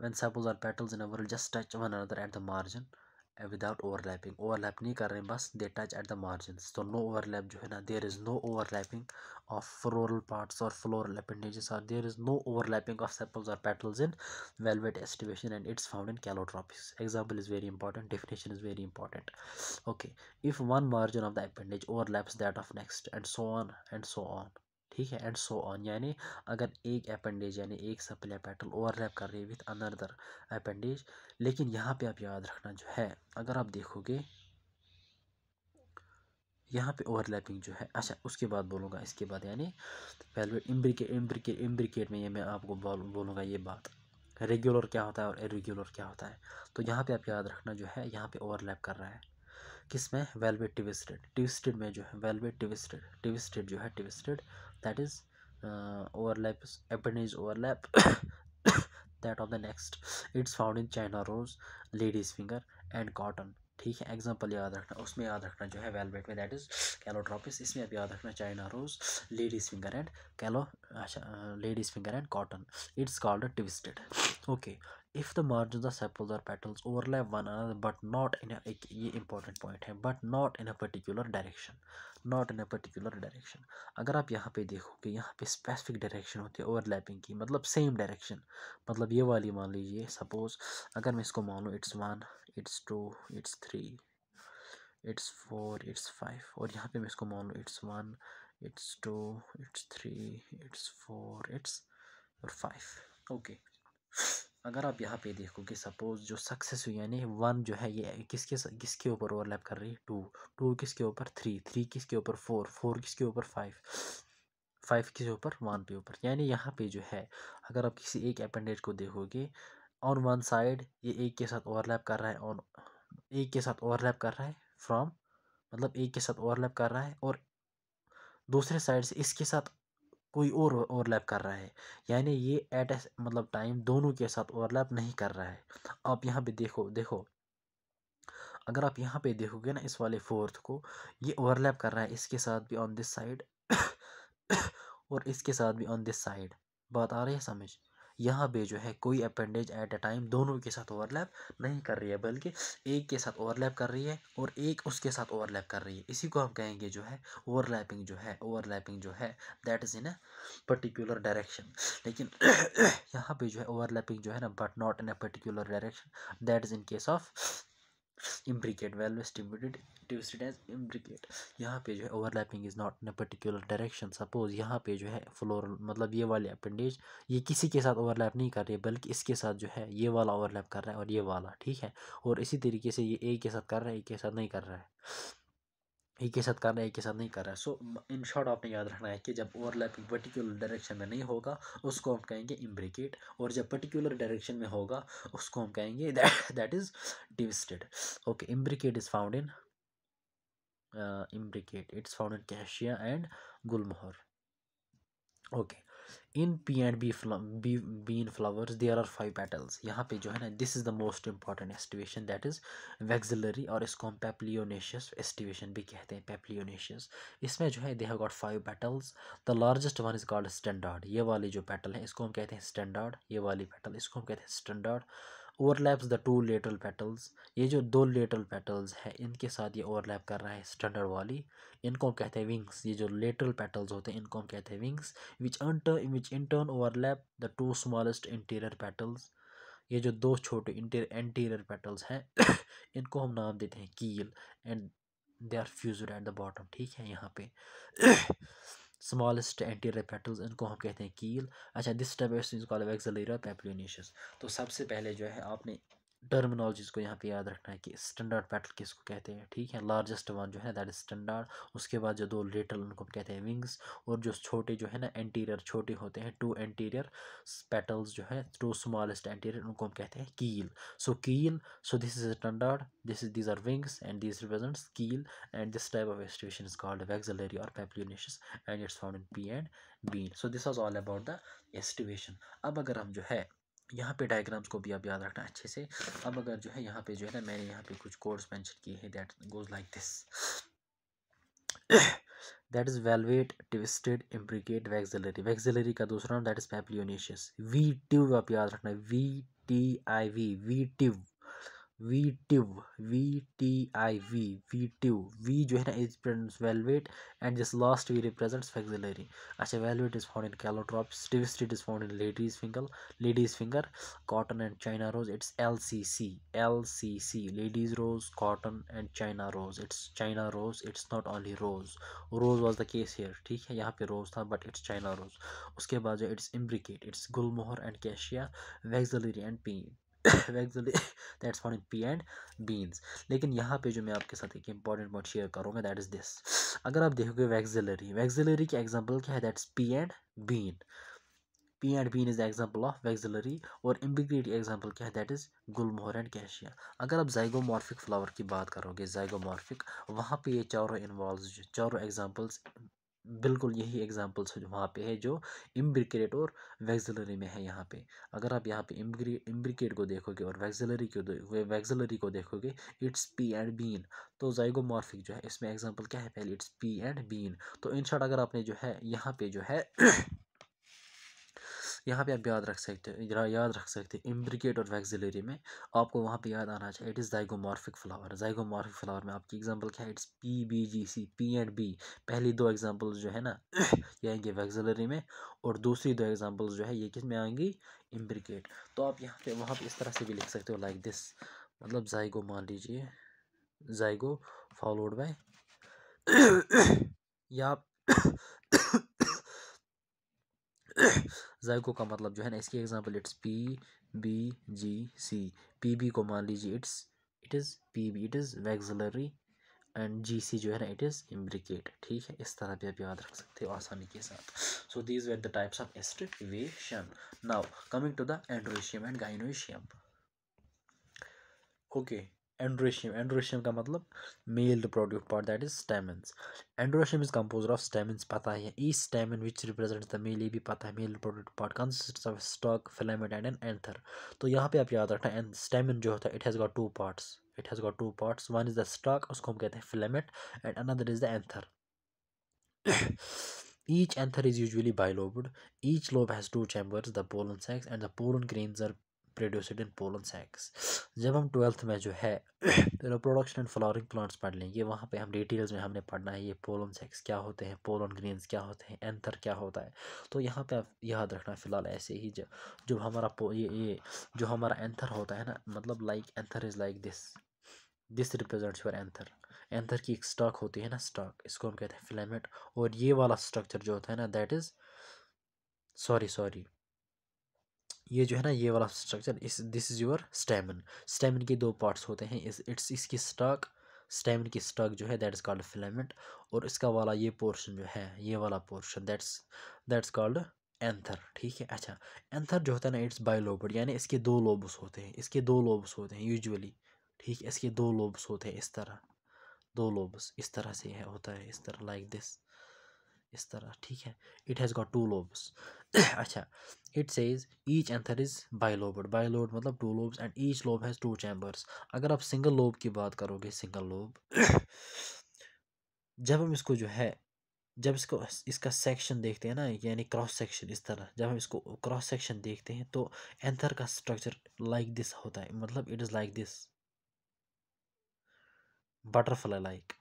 when sepals or just touch one another at the margin without overlapping overlap नहीं कर रहे हैं, बस they touch at the margin तो नो ओवरलैप जो है ना there is no overlapping of floral parts और फ्लोरल अपेंडेजेस और there is no overlapping of sepals और petals in valvate aestivation and it's found in Calotropis example is very important definition is very important okay if one margin of the appendage overlaps that of next and so on and so on ठीक है एंड सो ऑन यानी अगर एक अपेंडेज यानी एक सप्ल या पेटल ओवरलैप कर रही है विथ अनदर अपेंडेज लेकिन यहाँ पे आप याद रखना जो है, अगर आप देखोगे, यहाँ पे ओवरलैपिंग जो है अच्छा उसके बाद बोलूँगा, इसके बाद यानी वेलवेट इम्ब्रिकेट इम्ब्रिकेट इम्ब्रिकेट में ये मैं आपको बोल, बोलूँगा ये बात रेगुलर क्या होता है और इरेगुलर क्या होता है। तो यहाँ पे आप याद रखना जो है, यहाँ पे ओवरलैप कर रहा है। किसमें? वेलवेट ट्विस्टेड ट्विस्टेड में जो है वेलवेट ट्विस्टेड ट्विस्टेड जो है twisted that is uh, overlaps appendage overlap (coughs) that of the next. It's found in china rose lady's finger and cotton. ठीक है एग्ज़ाम्पल याद रखना उसमें याद रखना जो है वेलवेट में दैट इज़ कैलोट्रॉपिस इसमें अब याद रखना China rose ladies finger and कैलो अच्छा ladies finger and cotton it's called twisted okay if the margins of sepals or petals overlap one another but not in a ये important point है but not in a particular direction not in a particular direction अगर आप यहाँ पे देखोगे यहाँ पे specific direction होती है overlapping की मतलब same direction मतलब ये वाली मान लीजिए suppose अगर मैं इसको मान लूँ it's one it's two it's three it's four it's five और यहाँ पे मैं इसको मान लूँ it's one it's two it's three it's four it's और five okay अगर आप यहाँ पे देखोगे सपोज़ जो सक्सेस हुई, यानी वन जो है, ये किसके किसके ऊपर ओवरलैप कर रही है? टू टू किसके ऊपर? थ्री थ्री किसके ऊपर? फोर फोर किसके ऊपर? फाइव फाइव किसके ऊपर? वन पे ऊपर. यानी यहाँ पे जो है, अगर आप किसी एक अपेंडेज को देखोगे ऑन वन साइड ये एक के साथ ओवरलैप कर रहा है ऑन एक के साथ ओवरलैप कर रहा है फ्रॉम मतलब एक के साथ ओवरलैप कर रहा है और दूसरे साइड से इसके साथ कोई और ओवरलैप कर रहा है। यानी ये एट एस मतलब टाइम दोनों के साथ ओवरलैप नहीं कर रहा है। आप यहाँ पे देखो देखो। अगर आप यहाँ पे देखोगे ना इस वाले फोर्थ को, ये ओवरलैप कर रहा है इसके साथ भी ऑन दिस साइड और इसके साथ भी ऑन दिस साइड बात आ रही है समझ? यहाँ पे जो है कोई अपेंडेज एट अ टाइम दोनों के साथ ओवरलैप नहीं कर रही है, बल्कि एक के साथ ओवरलैप कर रही है और एक उसके साथ ओवरलैप कर रही है। इसी को हम कहेंगे जो है ओवरलैपिंग जो है ओवरलैपिंग जो है that is in a particular direction लेकिन (clears throat) यहाँ पे जो है ओवरलैपिंग जो है ना but not in a particular direction that is in case of imbricate well estimated twisted as imbricate यहाँ पे जो है overlapping is not in a particular direction suppose यहाँ पे जो है फ्लोरल मतलब ये वाले अपेंडेज ये किसी के साथ ओवरलैप नहीं कर रही है, बल्कि इसके साथ जो है ये वाला ओवरलैप कर रहा है और ये वाला, ठीक है? और इसी तरीके से ये एक के साथ कर रहा है एक के साथ नहीं कर रहा है। एक के साथ कर रहा है एक के साथ नहीं कर रहा है सो इन शॉर्ट आपने याद रखना है कि जब ओवरलैपिंग पर्टिकुलर डायरेक्शन में नहीं होगा, उसको हम कहेंगे इम्ब्रिकेट और जब पर्टिकुलर डायरेक्शन में होगा, उसको हम कहेंगे that is twisted okay imbricate is found in imbricate it's found in Cassia and gulmohar okay in pea and B B bean flowers there are five petals यहाँ पे जो है ना this is the most important aestivation that is vexillary और इसको हम पेप्लियोनेशियस एस्टिवेशन भी कहते हैं पेप्लियोनेशियस इसमें जो है they have got five petals the largest one is called standard ये वाली जो पेटल है, इसको हम कहते हैं स्टैंडर्ड ये वाली पेटल इसको हम कहते हैं standard overlaps the two lateral petals. ये जो दो लेटरल पेटल्स है, इनके साथ ये ओवरलैप कर रहा है स्टैंडर्ड वाली। इनको हम कहते हैं विंग्स। ये जो लेटरल पेटल्स होते हैं, इनको हम कहते हैं wings. Which अंटर which in turn overlap the two smallest interior petals. ये जो दो छोटे इंटीरियर पेटल्स हैं, (coughs) इनको हम नाम देते हैं keel. And they are fused at the bottom. ठीक है, यहाँ पे। स्मॉलेस्ट एंटी पेटल्स इनको हम कहते हैं कील। अच्छा this type call vexillary papilionaceous तो सबसे पहले जो है, आपने टर्मिनोलॉजीज को यहाँ पे याद रखना है कि स्टैंडर्ड पेटल किसको कहते हैं, ठीक है? लार्जेस्ट वन जो है दैट इज़ स्टैंडर्ड उसके बाद जो दो लिटल उनको हम कहते हैं विंग्स और जो छोटे जो है ना एंटीरियर छोटे होते हैं टू एंटीरियर पेटल्स जो है टू स्मॉलेस्ट एंटीरियर उनको हम कहते हैं keel so keel so this is standard this is these are wings and this represents keel and this type of aestivation is called vexillary और papilionaceous and it's found in pea and bean so this was all about the aestivation अब अगर हम जो है यहाँ पे डायग्राम्स को भी आप याद रखना अच्छे से। अब अगर जो है यहाँ पे जो है ना मैंने यहाँ पे कुछ कोड्स मैंशन किए हैं that goes like this that is valvate twisted imbricate vexillary vexillary का दूसरा नाम दैट इज़ पैप्लियोनेशियस वी टिव आप याद रखना V T I V V टिव V टिव V T I V V टिव V जो है ना is valvate and this last V represents vexillary अच्छा valvate is found in Calotropis twisted is found in ladies finger ladies finger cotton and China rose it's L C C L C C ladies rose cotton and China rose it's China rose it's not only rose rose was the case here ठीक है, यहाँ पे रोज था बट इट्स चाइना रोज उसके बाद जो it's imbricate it's gulmohar and Cassia vexillary and pea that's in pea and beans लेकिन यहाँ पे जो मैं आपके साथ एक इंपॉर्टेंट पॉइंट शेयर करूँगा दैट इज़ दिस अगर आप देखोगे वैक्सिलरी वैक्सिलरी की एग्ज़ाम्पल क्या है? That's pea and bean pea and bean is example of vexillary और इम्बिग्रेट एग्ज़ाम्पल क्या है? That is gulmohar and Cassia अगर आप जाइगोमॉर्फिक फ्लावर की बात करोगे जाइगोमॉर्फिक वहाँ पे ये चारों इन्वॉल्व चारों एग्जांपल्स बिल्कुल यही एग्जांपल्स वहाँ पे है, जो इम्ब्रिकेट और वैक्सिलरी में है यहाँ पे। अगर आप यहाँ पे इम्ब्रिकेट को देखोगे और वैक्सिलरी को वैक्सिलरी को देखोगे इट्स पी एंड बीन तो जाइगोमॉर्फिक जो है, इसमें एग्जांपल क्या है? पहले इट्स पी एंड बीन तो इन शॉर्ट अगर आपने जो है, यहाँ पे जो है यहाँ पे आप याद रख सकते हो याद रख सकते हैं इम्ब्रिकेट और वैक्सिलरी में आपको वहाँ पे याद आना चाहिए, it is zygomorphic flower. Zygomorphic flower में आपकी एग्जांपल क्या है? It's P B G C P and B पहली दो एग्जांपल्स जो है ना, ये आएँगे वैक्सिलरी में और दूसरी दो एग्जांपल्स जो है ये किसमें आएँगी? इम्ब्रिकेट तो आप यहाँ पे, वहाँ पर इस तरह से भी लिख सकते हो लाइक दिस मतलब जाइगो मान लीजिए, जाइगो फॉलोड बाय या (coughs) जायको का मतलब जो है ना, इसकी example it's P B G C P B को मान लीजिए it's it is P B it is vexillary and G C जो है ना इट इज़ इम्ब्रिकेट ठीक है? इस तरह भी आप याद रख सकते हो आसानी के साथ. So these were the types of aestivation now coming to the androecium and gynoecium okay androecium androecium का मतलब male reproductive part that is stamens androecium is compose of stamens पता है each stamen which represents the male ये भी पता है। Male reproductive part consist of stalk filament and an anther तो यहाँ पे आप याद रखना स्टेमन जो होता है it has got two parts it has got two parts one is the stalk उसको हम कहते हैं filament and another is the anther each anther is usually bilobed. Each lobe has two chambers, the pollen sacs and the pollen grains are produced in pollen sacs जब हम ट्वेल्थ में जो है रिप्रोडक्शन एंड फ्लावरिंग प्लांट्स पढ़ लेंगे। वहाँ पे हम डिटेल्स में हमने पढ़ना है, ये पोलन सेक्स क्या होते हैं पोलन ग्रेन्स क्या होते हैं एंथर क्या होता है। तो यहाँ पे आप याद रखना फ़िलहाल ऐसे ही जो जो हमारा ये ये, जो हमारा एंथर होता है ना मतलब like anther is like this this represents your anther anther की एक स्टॉक होती है ना स्टॉक इसको हम कहते हैं फिलामेंट और ये वाला स्ट्रक्चर जो होता है ना दैट इज़ सॉरी सॉरी ये जो है ना, ये वाला स्ट्रक्चर इस this is your stamen stamen के दो पार्ट्स होते हैं इस इट्स इसकी स्टॉक स्टेमिन की स्टॉक जो है दैट इज़ कॉल्ड फिलामेंट और इसका वाला ये पोर्शन जो है, ये वाला portion that's that's called anther ठीक है? अच्छा एंथर जो होता है ना इट्स बायोलोबड यानी इसके दो लोब्स होते हैं, इसके दो लोब्स होते हैं यूजुअली ठीक है? इसके दो लोब्स होते हैं, इस तरह, दो लोब्स इस तरह से है, होता है, इस तरह लाइक दिस इस तरह, ठीक है? It has got two lobes अच्छा it says each anther is bilobed bilobed मतलब two lobes and each lobe has two chambers अगर आप सिंगल लोब की बात करोगे सिंगल लोब (coughs) जब हम इसको जो है, जब इसको, इसका सेक्शन देखते हैं ना, यानी क्रॉस सेक्शन इस तरह, जब हम इसको क्रॉस सेक्शन देखते हैं तो एंथर का स्ट्रक्चर लाइक दिस होता है। मतलब it is like this butterfly like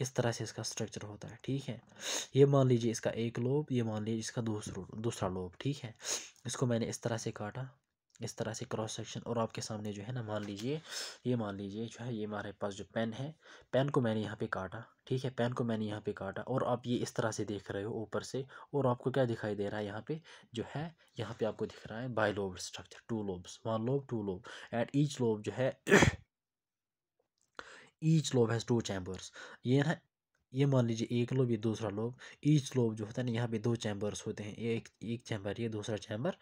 इस तरह से इसका स्ट्रक्चर होता है, ठीक है? ये मान लीजिए इसका एक लोब ये मान लीजिए इसका दूसरा दूसरा लोब ठीक है? इसको मैंने इस तरह से काटा, इस तरह से क्रॉस सेक्शन और आपके सामने जो है ना, मान लीजिए, ये मान लीजिए जो है, ये हमारे पास जो पेन है पेन को मैंने यहाँ पे काटा, ठीक है? पेन को मैंने यहाँ पे काटा और आप ये इस तरह से देख रहे हो ऊपर से और आपको क्या दिखाई दे रहा है यहाँ पे? जो है, यहाँ पे आपको दिख रहा है bilobe structure two lobes one lobe two lobe and each lobe जो है each lobe has two chambers ये ना, ये मान लीजिए एक लोब ये दूसरा लोब ईच लोब जो होता है ना, यहाँ पे दो चैम्बर्स होते हैं. एक एक चैम्बर ये, दूसरा चैम्बर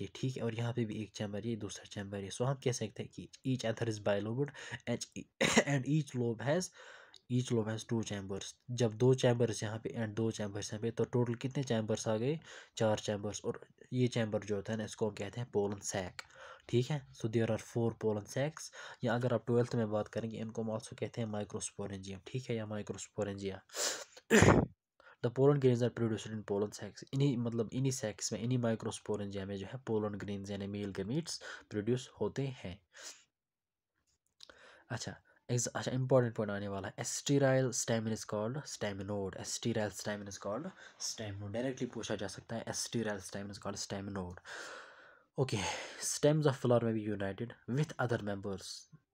ये, ठीक है? और यहाँ पे भी एक चैम्बर ये, दूसरा चैम्बर ये. सो हम कह सकते हैं कि each anther is bilobed and each lobe has each lobe has two chambers जब दो चैम्बर्स यहाँ पे एंड दो चैम्बर्स यहाँ पे तो टोटल कितने चैम्बर्स आ गए? चार चैम्बर्स और ये चैम्बर जो होता है ना, इसको हम कहते हैं पोलन सैक ठीक है? So there are four pollen sacs या अगर आप ट्वेल्थ में बात करेंगे, इनको हम ऑल्सो कहते हैं माइक्रोस्पोरेंजियम ठीक है? या microsporangia the pollen grains are produced in pollen sacs इन्हीं मतलब इन्हीं सैक्स में, इन्हीं माइक्रोस्पोरेंजिया में जो है पोलन ग्रेन्स यानी मेल गमीट्स प्रोड्यूस होते हैं। अच्छा अच्छा इंपॉर्टेंट पॉइंट आने वाला है। Sterile stamen is called staminode sterile stamen is called staminode directly पूछा जा सकता है sterile stamen is called staminode okay stamens of flower में भी यूनाइटेड विथ अदर मेंबर्स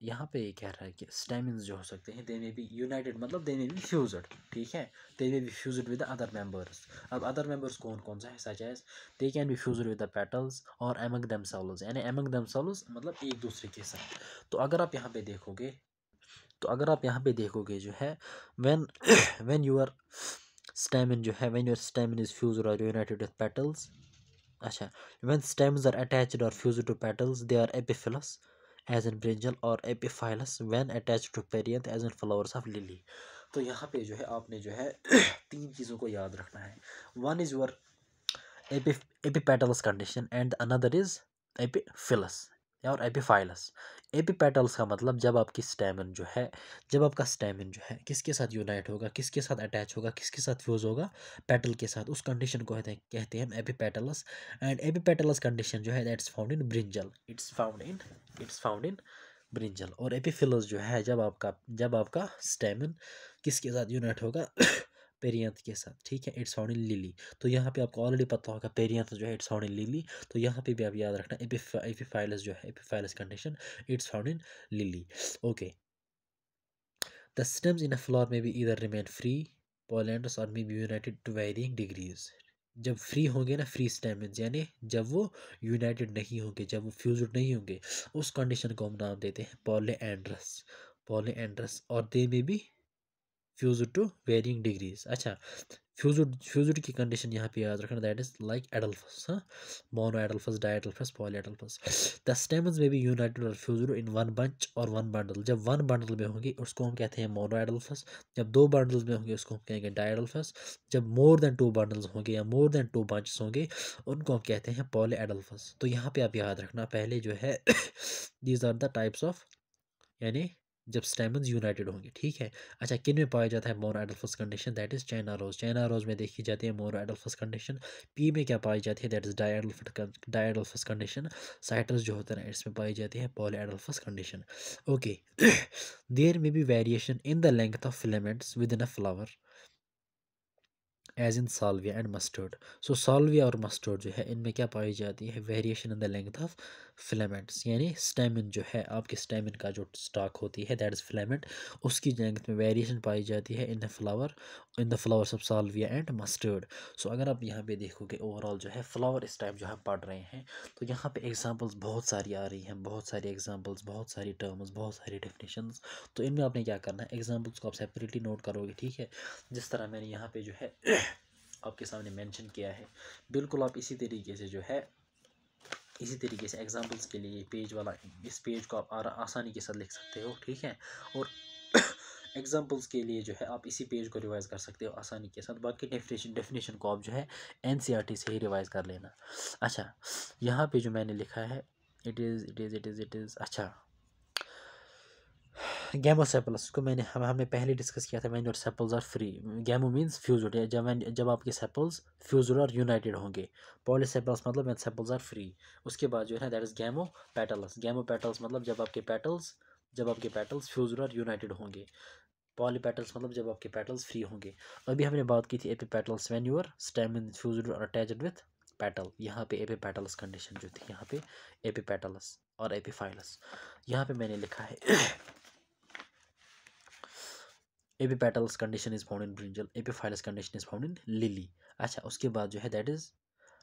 यहाँ पे ये कह रहा है कि स्टेमिन्स जो हो सकते हैं दे में बी यूनाइटेड मतलब दे में बी फ्यूजड ठीक है? They may be fused with other members अब अदर मेंबर्स कौन कौन सा है? Such as they can be fused with the petals और एमंग दम यानी एमंग दम मतलब एक दूसरे के साथ। तो अगर आप यहाँ पे देखोगे तो अगर आप यहाँ पे देखोगे जो है व्हेन व्हेन यूर स्टेमिन जो है when your stamen is fused और यूनाइटेड विद पेटल्स अच्छा वेन स्टेम्स आर अटैच्ड और fuse to petals they are epiphyllous as an brinjal और epiphyllous when attach to perianth as in flowers of lily तो यहाँ पे जो है, आपने जो है, (clears throat) तीन चीज़ों को याद रखना है। One is your epi epi condition and another is epiphyllous और एपीफाइलस। एपीपेटल्स का मतलब जब आपकी स्टेमिन जो है, जब आपका स्टेमिन जो है, किसके साथ यूनाइट होगा, किसके साथ अटैच होगा, किसके साथ फ्यूज़ होगा पेटल के साथ, उस कंडीशन को कहते हैं कहते हैं हम एपीपेटलस एंड एपीपेटलस कंडीशन जो है that's found in brinjal it's found in it's found in brinjal और एपीफिलस जो है, जब आपका जब आपका स्टेमिन किसके साथ यूनाइट होगा पेरियंथ के साथ, ठीक है? इट्स फाउंड इन लिली तो यहाँ पे आपको ऑलरेडी पता होगा पेरियंथ जो है इट्स फाउंड इन लिली तो यहाँ पे भी आप याद रखना एपिफाइलस जो है epiphyllous condition it's found in lily okay the stamens in a flower may be either remain free polyandrous और may be united to varying degrees जब फ्री होंगे ना फ्री स्टेमिन यानी जब वो यूनाइटेड नहीं होंगे, जब वो फ्यूजड नहीं होंगे, उस कंडीशन को हम नाम देते हैं पॉले एंड्रस पॉले एंड्रस or they may be fuse to varying degrees अच्छा फ्यूजुड फ्यूजुड की कंडीशन यहाँ पे याद रखना दैट इज़ लाइक एडल्फस हाँ? Monadelphous diadelphous polyadelphous the stamens may be united और फ्यूजुड इन वन बंच और वन बंडल जब वन बंडल में होंगे, उसको हम कहते हैं मोनो एडल्फस जब दो बंडल्स में होंगे, उसको हम कहेंगे डायडल्फस जब मोर देन टू बंडल्स होंगे या मोर देन टू बंचेस होंगे, उनको हम कहते हैं पॉली एडल्फस तो यहाँ पे आप याद रखना, पहले जो है these are the types of यानी जब स्टैमन यूनाइटेड होंगे, ठीक है? अच्छा किन में पाया जाता है monadelphous condition that is China rose China rose में देखी जाती है मोर एडल्फस कंडीशन पी में क्या पाई जाती है? That is diadelphous diadelphous condition citrus जो होता है इसमें पाई जाती है polyadelphous condition okay there में be variation in the length of filaments within a flower as in salvia and mustard so salvia और मस्टर्ड जो है, इनमें क्या पाई जाती है? Variation in the length of filaments यानी स्टेमिन जो है, आपके स्टेमिन का जो स्टॉक होती है दैट इज़ फिलामेंट उसकी लेंथ में वेरिएशन पाई जाती है in the flower in the flowers of salvia and mustard so अगर आप यहाँ पे देखोगे ओवरऑल जो है फ्लावर इस टाइम जो हम पढ़ रहे हैं तो यहाँ पे एग्जांपल्स बहुत सारी आ रही हैं, बहुत सारी एग्जांपल्स बहुत सारी टर्म्स बहुत सारी डेफिनेशंस तो इनमें आपने क्या करना है? एग्जाम्पल्स को आप सेपरेटली नोट करोगे, ठीक है? जिस तरह मैंने यहाँ पे जो है आपके सामने मेंशन किया है। बिल्कुल आप इसी तरीके से जो है, इसी तरीके से एग्जांपल्स के लिए पेज वाला, इस पेज को आप आसानी के साथ लिख सकते हो, ठीक है? और (coughs) एग्जांपल्स के लिए जो है, आप इसी पेज को रिवाइज कर सकते हो आसानी के साथ। बाकी डेफिनेशन डेफिनेशन को आप जो है एन से ही रिवाइज कर लेना। अच्छा यहाँ पे जो मैंने लिखा है it is it is it is it is अच्छा गैमोसेपल्स को मैंने हम, हमने पहले डिस्कस किया था वैन और sepals are free gamo means fused जब जब आपके सेपल्स फ्यूजड और यूनाइटेड होंगे. पॉलीसेपल्स मतलब मैन सेपल्स आर फ्री उसके बाद जो है that is gamo petals gamo petals मतलब जब आपके पेटल्स जब आपके पेटल्स फ्यूजड और यूनाइटेड होंगे. पॉली पेटल्स मतलब जब आपके पेटल्स फ्री होंगे. अभी हमने बात की थी epi petals when your stamen fused और अटैचड विथ पेटल यहाँ पे एपी पेटल्स कंडीशन जो थी, यहाँ पे एपी पेटल्स और एपी फाइलस यहाँ पे मैंने लिखा है epipetalous condition is found in brinjal epiphyllous condition is found in lily अच्छा उसके बाद जो है दैट इज़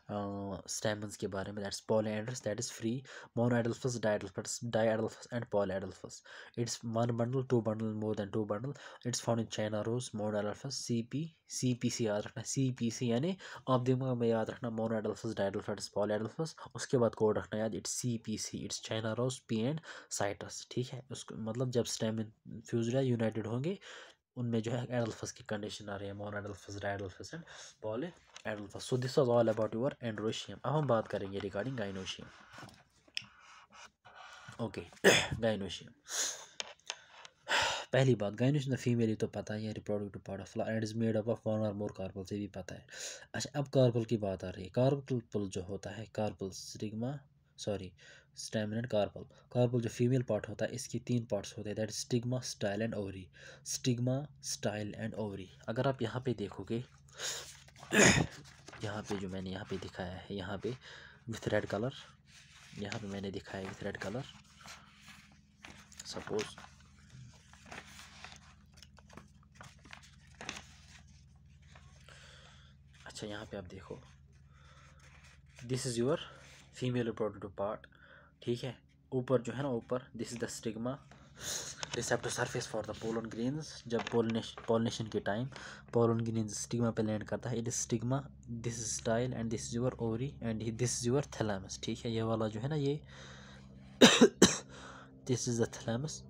स्टेमन्स के बारे में that's polyandrous that is free monadelphous diadelphous diadelphous and polyadelphous it's one bundle two bundle more than two bundle it's found in China rose monadelphous C P C P C याद रखना सी पी सी यानी आप दिमाग में याद रखना मोनोएडल्फस डायडल्फस पॉलीएडल्फस उसके बाद कोड रखना याद it's C P C it's China rose pea and citrus ठीक है? उसको मतलब जब स्टेमिन फ्यूज यूनाइटेड होंगे उनमें जो है एडल्फस की कंडीशन आ रही है monadelphous diadelphous and polyadelphous so this was all about your androecium अब हम बात करेंगे रिगार्डिंग गाइनोशियम ओके गाइनोशियम पहली बात गाइनोशियम फीमेल तो पता ही है reproductive part of flower and is made up of one और मोर कार्बल से भी पता है। अच्छा अब कार्बल की बात आ रही है। कार्बल जो होता है carpel stigma sorry staminate carpel. Carpel जो फीमेल पार्ट होता है, इसकी तीन पार्ट्स होते हैं, that stigma, style and ovary. Stigma, style and ovary. अगर आप यहाँ पे देखोगे, यहाँ पे जो मैंने यहाँ पे दिखाया है, यहाँ पे विथ रेड कलर, यहाँ पे मैंने दिखाया है विथ रेड कलर। सपोज़। अच्छा यहाँ पे आप देखो। This is your female reproductive part ठीक है? ऊपर जो है ना, ऊपर this is the stigma receptor surface for the pollen grains जब पोलिनेशन के टाइम पोलन ग्रीन स्टिग्मा पे लैंड करता है it is stigma this is style and this is your ovary and this is your thalamus ठीक है? ये वाला जो है ना, ये this is the thalamus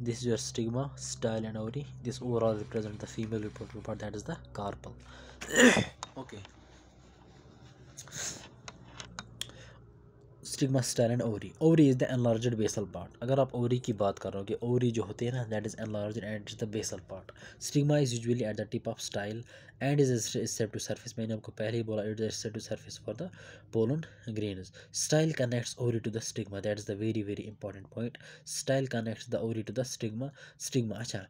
this is your stigma, style and ovary. This overall represent the female reproductive part, that is the carpel (coughs) okay. Stigma style and ovary ovary is the enlarged basal part अगर आप ओवरी की बात कर रहे हो कि ओवरी जो होते हैं ना that is enlarge and is the basal part stigma is usually at the tip of style and is set to surface मैंने आपको पहले ही बोला it is set to surface for the pollen grains style connects ovary to the stigma that is the very very important point style connects the ovary to the stigma stigma अच्छा।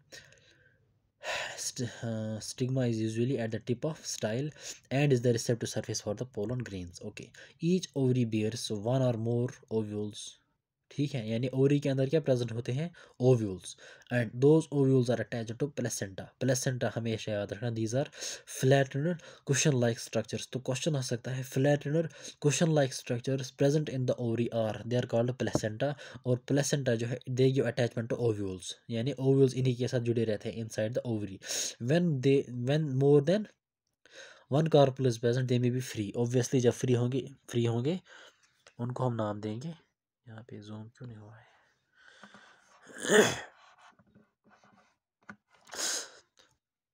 St uh, stigma is usually at the tip of style and is the receptive surface for the pollen grains. Okay. Each ovary bears one or more ovules ठीक है? यानी ओवरी के अंदर क्या प्रेजेंट होते हैं? Ovules and those ovules are attached to placenta placenta हमेशा याद रखना these are flattened cushion like structures तो क्वेश्चन आ सकता है flattened cushion like structures present in the ovary are they are called placenta और प्लेसेंटा जो है they give attachment to ovules यानी ओव्यूल्स इन्हीं के साथ जुड़े रहते हैं inside the ovary when they when more than one carpel is present they may be free obviously जब फ्री होंगे फ्री होंगे, उनको हम नाम देंगे यहाँ पे जूम क्यों नहीं हुआ है?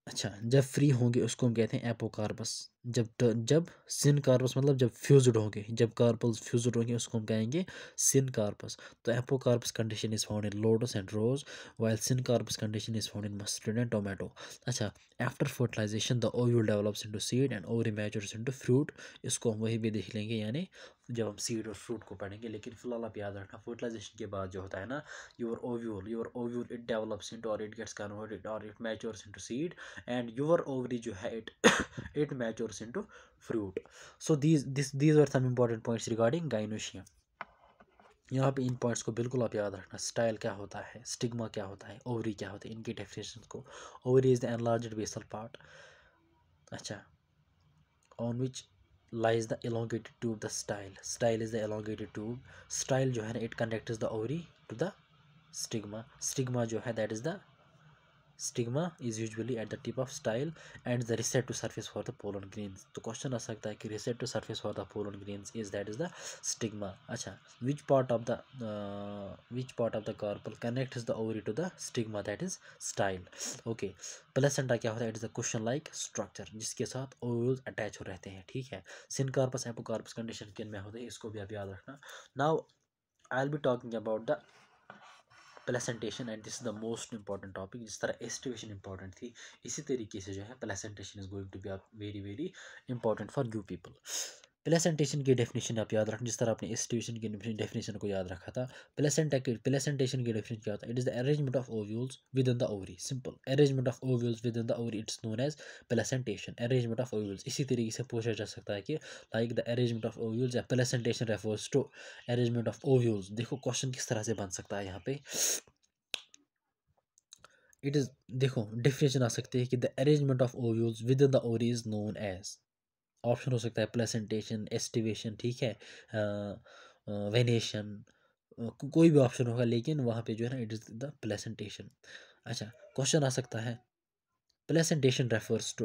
अच्छा जब फ्री होंगे उसको हम कहते हैं एपोकार्पस जब जब सिन कार्पस मतलब जब फ्यूज्ड होंगे, जब कार्पल्स फ्यूज्ड होंगे उसको हम कहेंगे सिन कार्पस तो apocarpous condition is found in lotus and rose while syncarpous condition is found in mustard and tomato अच्छा after fertilization the ovule develops into seed and ovary matures into fruit इसको हम वही भी देख लेंगे, यानी जब हम सीड और फ्रूट को पढ़ेंगे, लेकिन फ़िलहाल आप याद रखना फर्टिलाइजेशन के बाद जो होता है ना your ovule your ovule it develops into और इट गेट्स कन्वर्टेड और it matures into seed and your ovary जो है it it (coughs) matures into fruit so these this these are some important points regarding gynoecium यहाँ पे इन पॉइंट्स को बिल्कुल आप याद रखना स्टाइल क्या होता है स्टिग्मा क्या होता है ओवरी क्या होता है, इनकी डेफिनेशन को। Ovary is the enlarge basal part अच्छा on which lies the elongated tube, the style. Style is the elongated tube. Style जो है ना, it connects the ovary to the stigma. Stigma जो है, that is the stigma is usually at the tip of style and the receptive surface for the pollen grains तो क्वेश्चन आ सकता है कि receptive surface for the pollen grains is that is the stigma अच्छा which part of the uh, which part of the carpel connects the ovary to the stigma that is style okay प्लेसेंटा क्या होता है it is the cushion like structure जिसके साथ ओवल्स अटैच हो रहते हैं ठीक है सिनकार्पस एपोकार्पस कंडीशन किन में होते हैं इसको भी आप याद रखना now I will be talking about the placentation and this the most important topic, जिस तरह एस्टिवेशन इंपॉर्टेंट थी, इसी तरीके से जो है placentation is going to be very very important for you people. Placentation की डेफिनेशन आप याद रखें जिस तरह आपने एस्टिवेशन की डेफिनेशन को याद रखा था प्लेसेंटा प्लेसेंटेशन की डेफिनेशन क्या होता है? It is the arrangement of ovules within the ovary simple arrangement of ovules within the ovary it's known as placentation arrangement of ovules इसी तरीके से पूछा जा सकता है कि like the arrangement of ovules या placentation refers to arrangement of ovules देखो क्वेश्चन किस तरह से बन सकता है यहाँ पे? इट इज़ देखो डिफिनेशन आ सकती है कि the arrangement of ovules within the ovary is known as option हो सकता है प्लेसेंटेशन, एस्टिवेशन, ठीक है? वेनेशन कोई भी ऑप्शन होगा, लेकिन वहाँ पे जो है ना इट इज़ द प्लेसेंटेशन अच्छा क्वेश्चन आ सकता है। Placentation refers to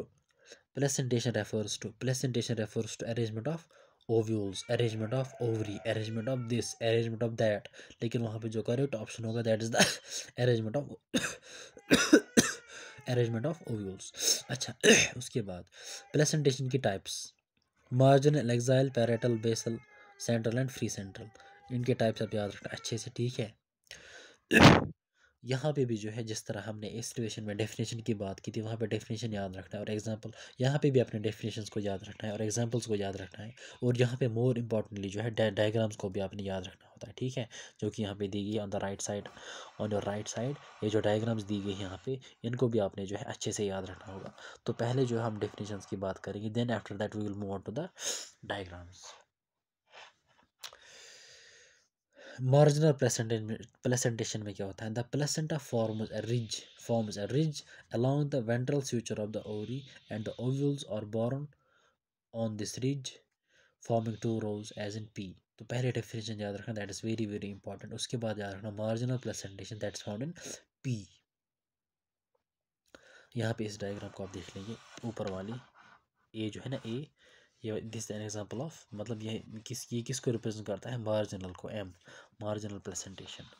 placentation refers to placentation refers to arrangement of ovules arrangement of ovary arrangement of this arrangement of that लेकिन वहाँ पे जो करेक्ट ऑप्शन होगा that is the arrangement of arrangement of ovules अच्छा (clears throat) उसके बाद प्लेसेंटेशन की types marginal axile parietal basal central and free central इनके टाइप्स आप याद रखना, अच्छे से ठीक है। (clears throat) यहाँ पे भी जो है, जिस तरह हमने इस सिचुएशन में डेफिनेशन की बात की थी, वहाँ पे डेफिनेशन याद रखना है। और एग्जांपल यहाँ पे भी अपने डेफिनेशंस को याद रखना है और एग्जांपल्स को याद रखना है। और यहाँ पे मोर इंपॉर्टेंटली जो है डायग्राम्स को भी आपने याद रखना होता है, ठीक है? जो कि यहाँ पे दी गई on the right side on your right side ये जो डायग्राम्स दी गई यहाँ पे, इनको भी आपने जो है, अच्छे से याद रखना होगा। तो पहले जो है, हम डेफिनेशन की बात करेंगे then after that we will move on to the diagrams marginal placentation में क्या होता है? The placenta forms a ridge forms a ridge along the ventral suture of the ovary and the ovules are born on this ridge forming two rows as in pea तो पहले डेफिनेशन याद रखना that is very very important उसके बाद याद रखना marginal placentation that is found in pea यहाँ पे इस डायग्राम को आप देख लेंगे, ऊपर वाली ए जो है ना ए ये दिस एन एग्जांपल ऑफ़ मतलब ये किस, ये किसको रिप्रेजेंट करता है? मार्जिनल को एम मार्जिनल प्रेजेंटेशन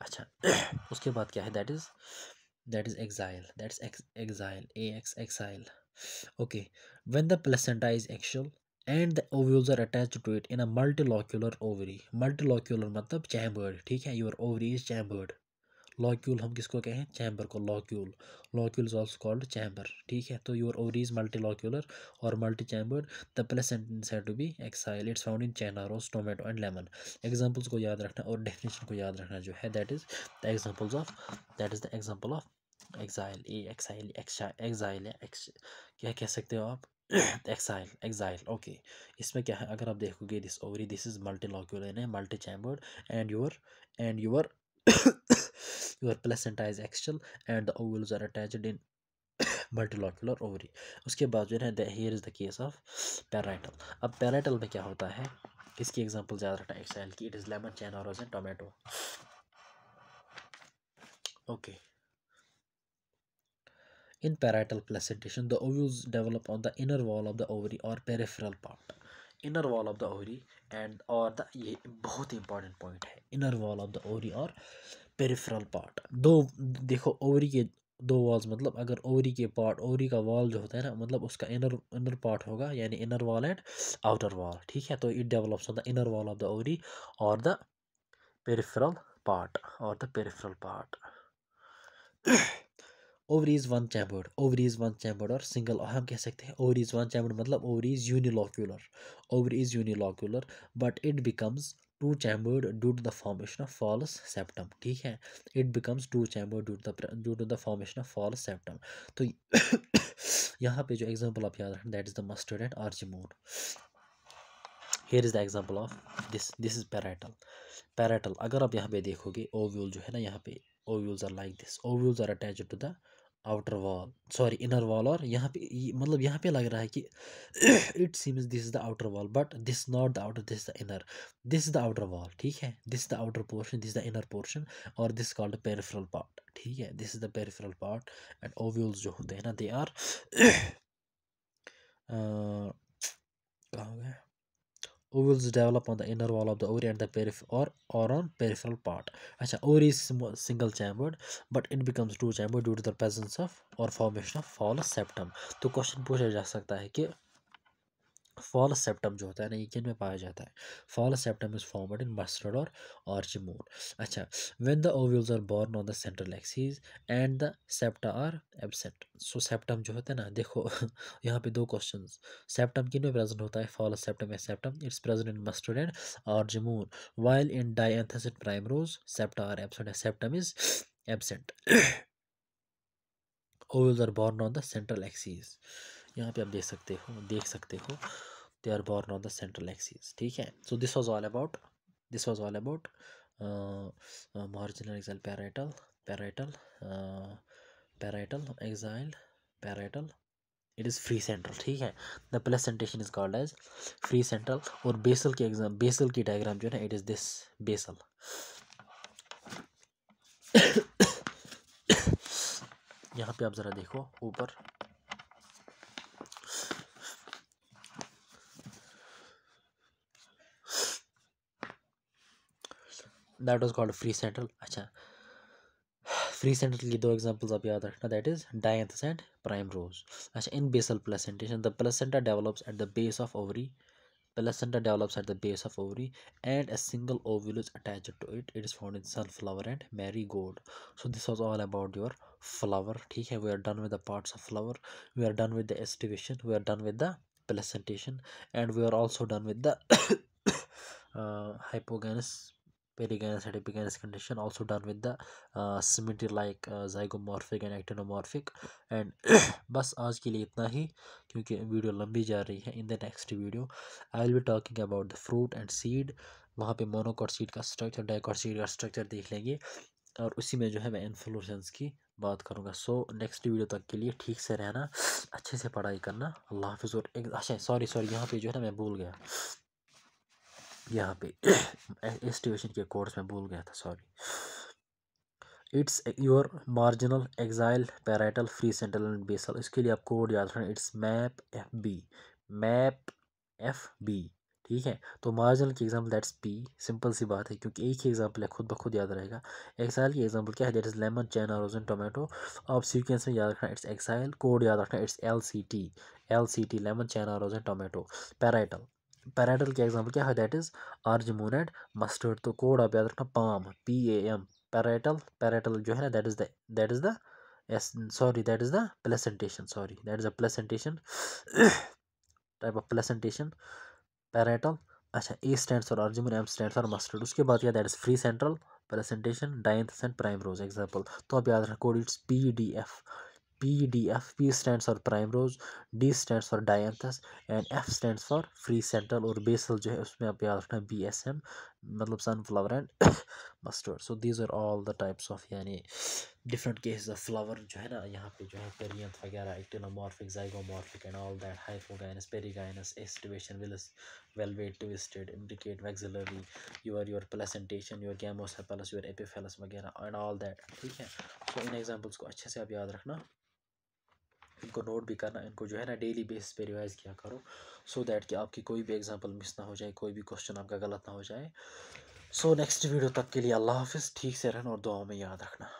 अच्छा (clears throat) उसके बाद क्या है? That is that is axile that's axile A X axile okay when the placenta is axial and the ovules are attached to it in a multilocular ovary multilocular मतलब चैम्बर्ड ठीक है? Your ovary is chambered locule हम किसको कहें? चैम्बर को, locule. Locule is also called chamber, ठीक है? तो योर ओवरीज मल्टी लॉक्यूलर और multi chamber the placenta to be axile. It's found in China, rose, tomato and lemon. Examples को याद रखना और डेफिनेशन को याद रखना जो है, that is the examples of, that is the example of axile. Uh, axile axile क्या कह सकते हो आप? (clears throat) Exile exile, okay. इसमें क्या है? अगर आप देखोगे this ovary this is multilocular है multi chambered and your and your your placenta is axile and the ovules are attached in multilocular ovary उसके बाद जो है here is the case of parietal अब पैराइटल में क्या होता है? इसकी एग्जांपल ज़्यादा रखना एक्साइल की इट इज़ लेमन चैन और tomato okay In parietal placentation, the ovules develop on the inner wall of the ovary or peripheral part. Inner wall of the ovary and or the ये बहुत इंपॉर्टेंट पॉइंट है. Inner wall of the ovary और पेरिफेरल पार्ट दो, देखो, ओवरी के दो वॉल्स मतलब अगर ओवरी के पार्ट ओवरी का वॉल जो होता है ना मतलब उसका इनर इनर पार्ट होगा, यानी inner wall and outer wall ठीक है? तो it develops on the inner wall of the ovary और द पेरिफेरल पार्ट और the peripheral part ovaries one chambered ovaries one chambered और सिंगल हम कह सकते हैं ओवरीज वन चैम्बर्ड मतलब ovaries unilocular ovaries unilocular but it becomes two chambered due to the formation of false septum ठीक है? It becomes two chambered due to the due to the formation of false septum तो (coughs) यहाँ पे जो एग्जांपल आप याद रखें that is the mustard and argemone here is the example of this this is parietal parietal अगर आप यहाँ पे देखोगे ओव्यूल जो है ना, यहाँ पे ovules are like this ovules are attached to the outer wall, sorry inner wall और यहाँ पे मतलब यहाँ पे लग रहा है कि (clears throat) it seems this is the outer wall, but this not the outer, this the inner, this is the outer wall, ठीक है? This the outer portion, this the inner portion और दिस कॉल्ड पेरिफेरल पार्ट, ठीक है? This is the peripheral part and ovules जो होते हैं ना दे आर (clears throat) कहाँ गए? Ovules develop on the inner wall of the ovary and the periphery or, or on peripheral part अच्छा ovary is single chambered but it becomes two chambered due to the presence of or formation of false septum to question पूछा ja sakta hai कि फॉल सेप्टम जो होता है ना, ये किन में पाया जाता है? False septum is formed in mustard और ऑर्चिमोन अच्छा when the ovules are borne on the central axis and the septa are absent so septum जो होता है ना, देखो, (laughs) यहाँ पे दो क्वेश्चन सेप्टम किन में प्रेजेंट होता है? फॉल सेप्टम या septum it's present in mustard and argemone while in dianthus primrose septa are absent septum is absent ovules are borne on the central axis यहाँ पे आप देख सकते हो, देख सकते हो they are borne on the central axis ठीक है? So this was all about this was all about marginal axile parietal parietal parietal axile parietal it is free central ठीक है? The placentation is called as free central और बेसल की एग्ज़ाम बेसल की डायग्राम जो है ना इट इज़ दिस बेसल यहाँ पे आप ज़रा देखो, ऊपर that was called free central. Acha. (sighs) Free central ki do examples the other now that is dianthus and prime rose. Acha in basal placentation the placenta develops at the base of ovary placenta develops at the base of ovary and a single ovule is attached to it. It is found in sunflower and marigold. So this was all about your flower theek hai? We are done with the parts of flower. We are done with the estivation. We are done with the placentation and we are also done with the (coughs) uh, perigynous and epigynous condition also done with the uh, symmetry like uh, zygomorphic and actinomorphic. And (coughs) बस आज के लिए इतना ही क्योंकि वीडियो लंबी जा रही है। In the next video I will be talking about the fruit and seed वहाँ पे मोनोकॉट सीड का स्ट्रक्चर डाइकॉट सीड का स्ट्रक्चर देख लेंगे। और उसी में जो है मैं इन्फ्लुएंस की बात करूँगा। सो नेक्स्ट वीडियो तक के लिए ठीक से रहना अच्छे से पढ़ाई करना। अल्लाह हाफिज़ और एक अच्छा सॉरी सॉरी यहाँ पे जो है ना मैं भूल गया। यहाँ पे (clears throat) एस्टिवेशन के कोर्स में भूल गया था sorry it's your marginal axile parietal free central and basal इसके लिए आप कोड याद रखना it's map F B map F B ठीक है? तो मार्जिनल की एग्ज़ाम्पल दैट्स पी सिंपल सी बात है, क्योंकि एक ही एग्ज़ाम्पल है, खुद ब खुद याद रहेगा. एक्साइल की एग्ज़ाम्पल क्या है? That is lemon china rose tomato आप सीक्वेंस में याद रखना इट्स एक्साइल कोड याद रखना it's L C T L C T lemon china rose tomato parietal parietal के एग्ज़ाम्पल क्या है? That is argemone and mustard तो कोड आप याद रखना, pam, P A M parietal parietal जो है ना, that is that is the S, sorry, that is the placentation, sorry, that is a placentation, type of placentation parietal अच्छा A stand for argemone M stand for mustard, उसके बाद क्या, that is free central, placentation dianthus and primrose example तो आप याद रखना, code it's P D F P D F P stands for primrose D stands for dianthus and F stands for free central और basal जो है उसमें आप याद रखना बी एस एम मतलब sunflower and mustard so these are all the types of यानी different cases of flower जो है ना यहाँ पे जो है perianth वगैरह actinomorphic zygomorphic and all that hyphogynous perigynous estivation villus velvet twisted indicate maxillary your your placentation your gamosepalus your epiphyllus वगैरह and all that ठीक है so इन examples को अच्छे से आप याद रखना इनको नोट भी करना, इनको जो है ना डेली बेसिस पे रिवाइज किया करो सो so दैट कि आपकी कोई भी एग्जांपल मिस ना हो जाए, कोई भी क्वेश्चन आपका गलत ना हो जाए। सो नेक्स्ट वीडियो तक के लिए अल्लाह हाफिज़, ठीक से रहना और दुआओं में याद रखना।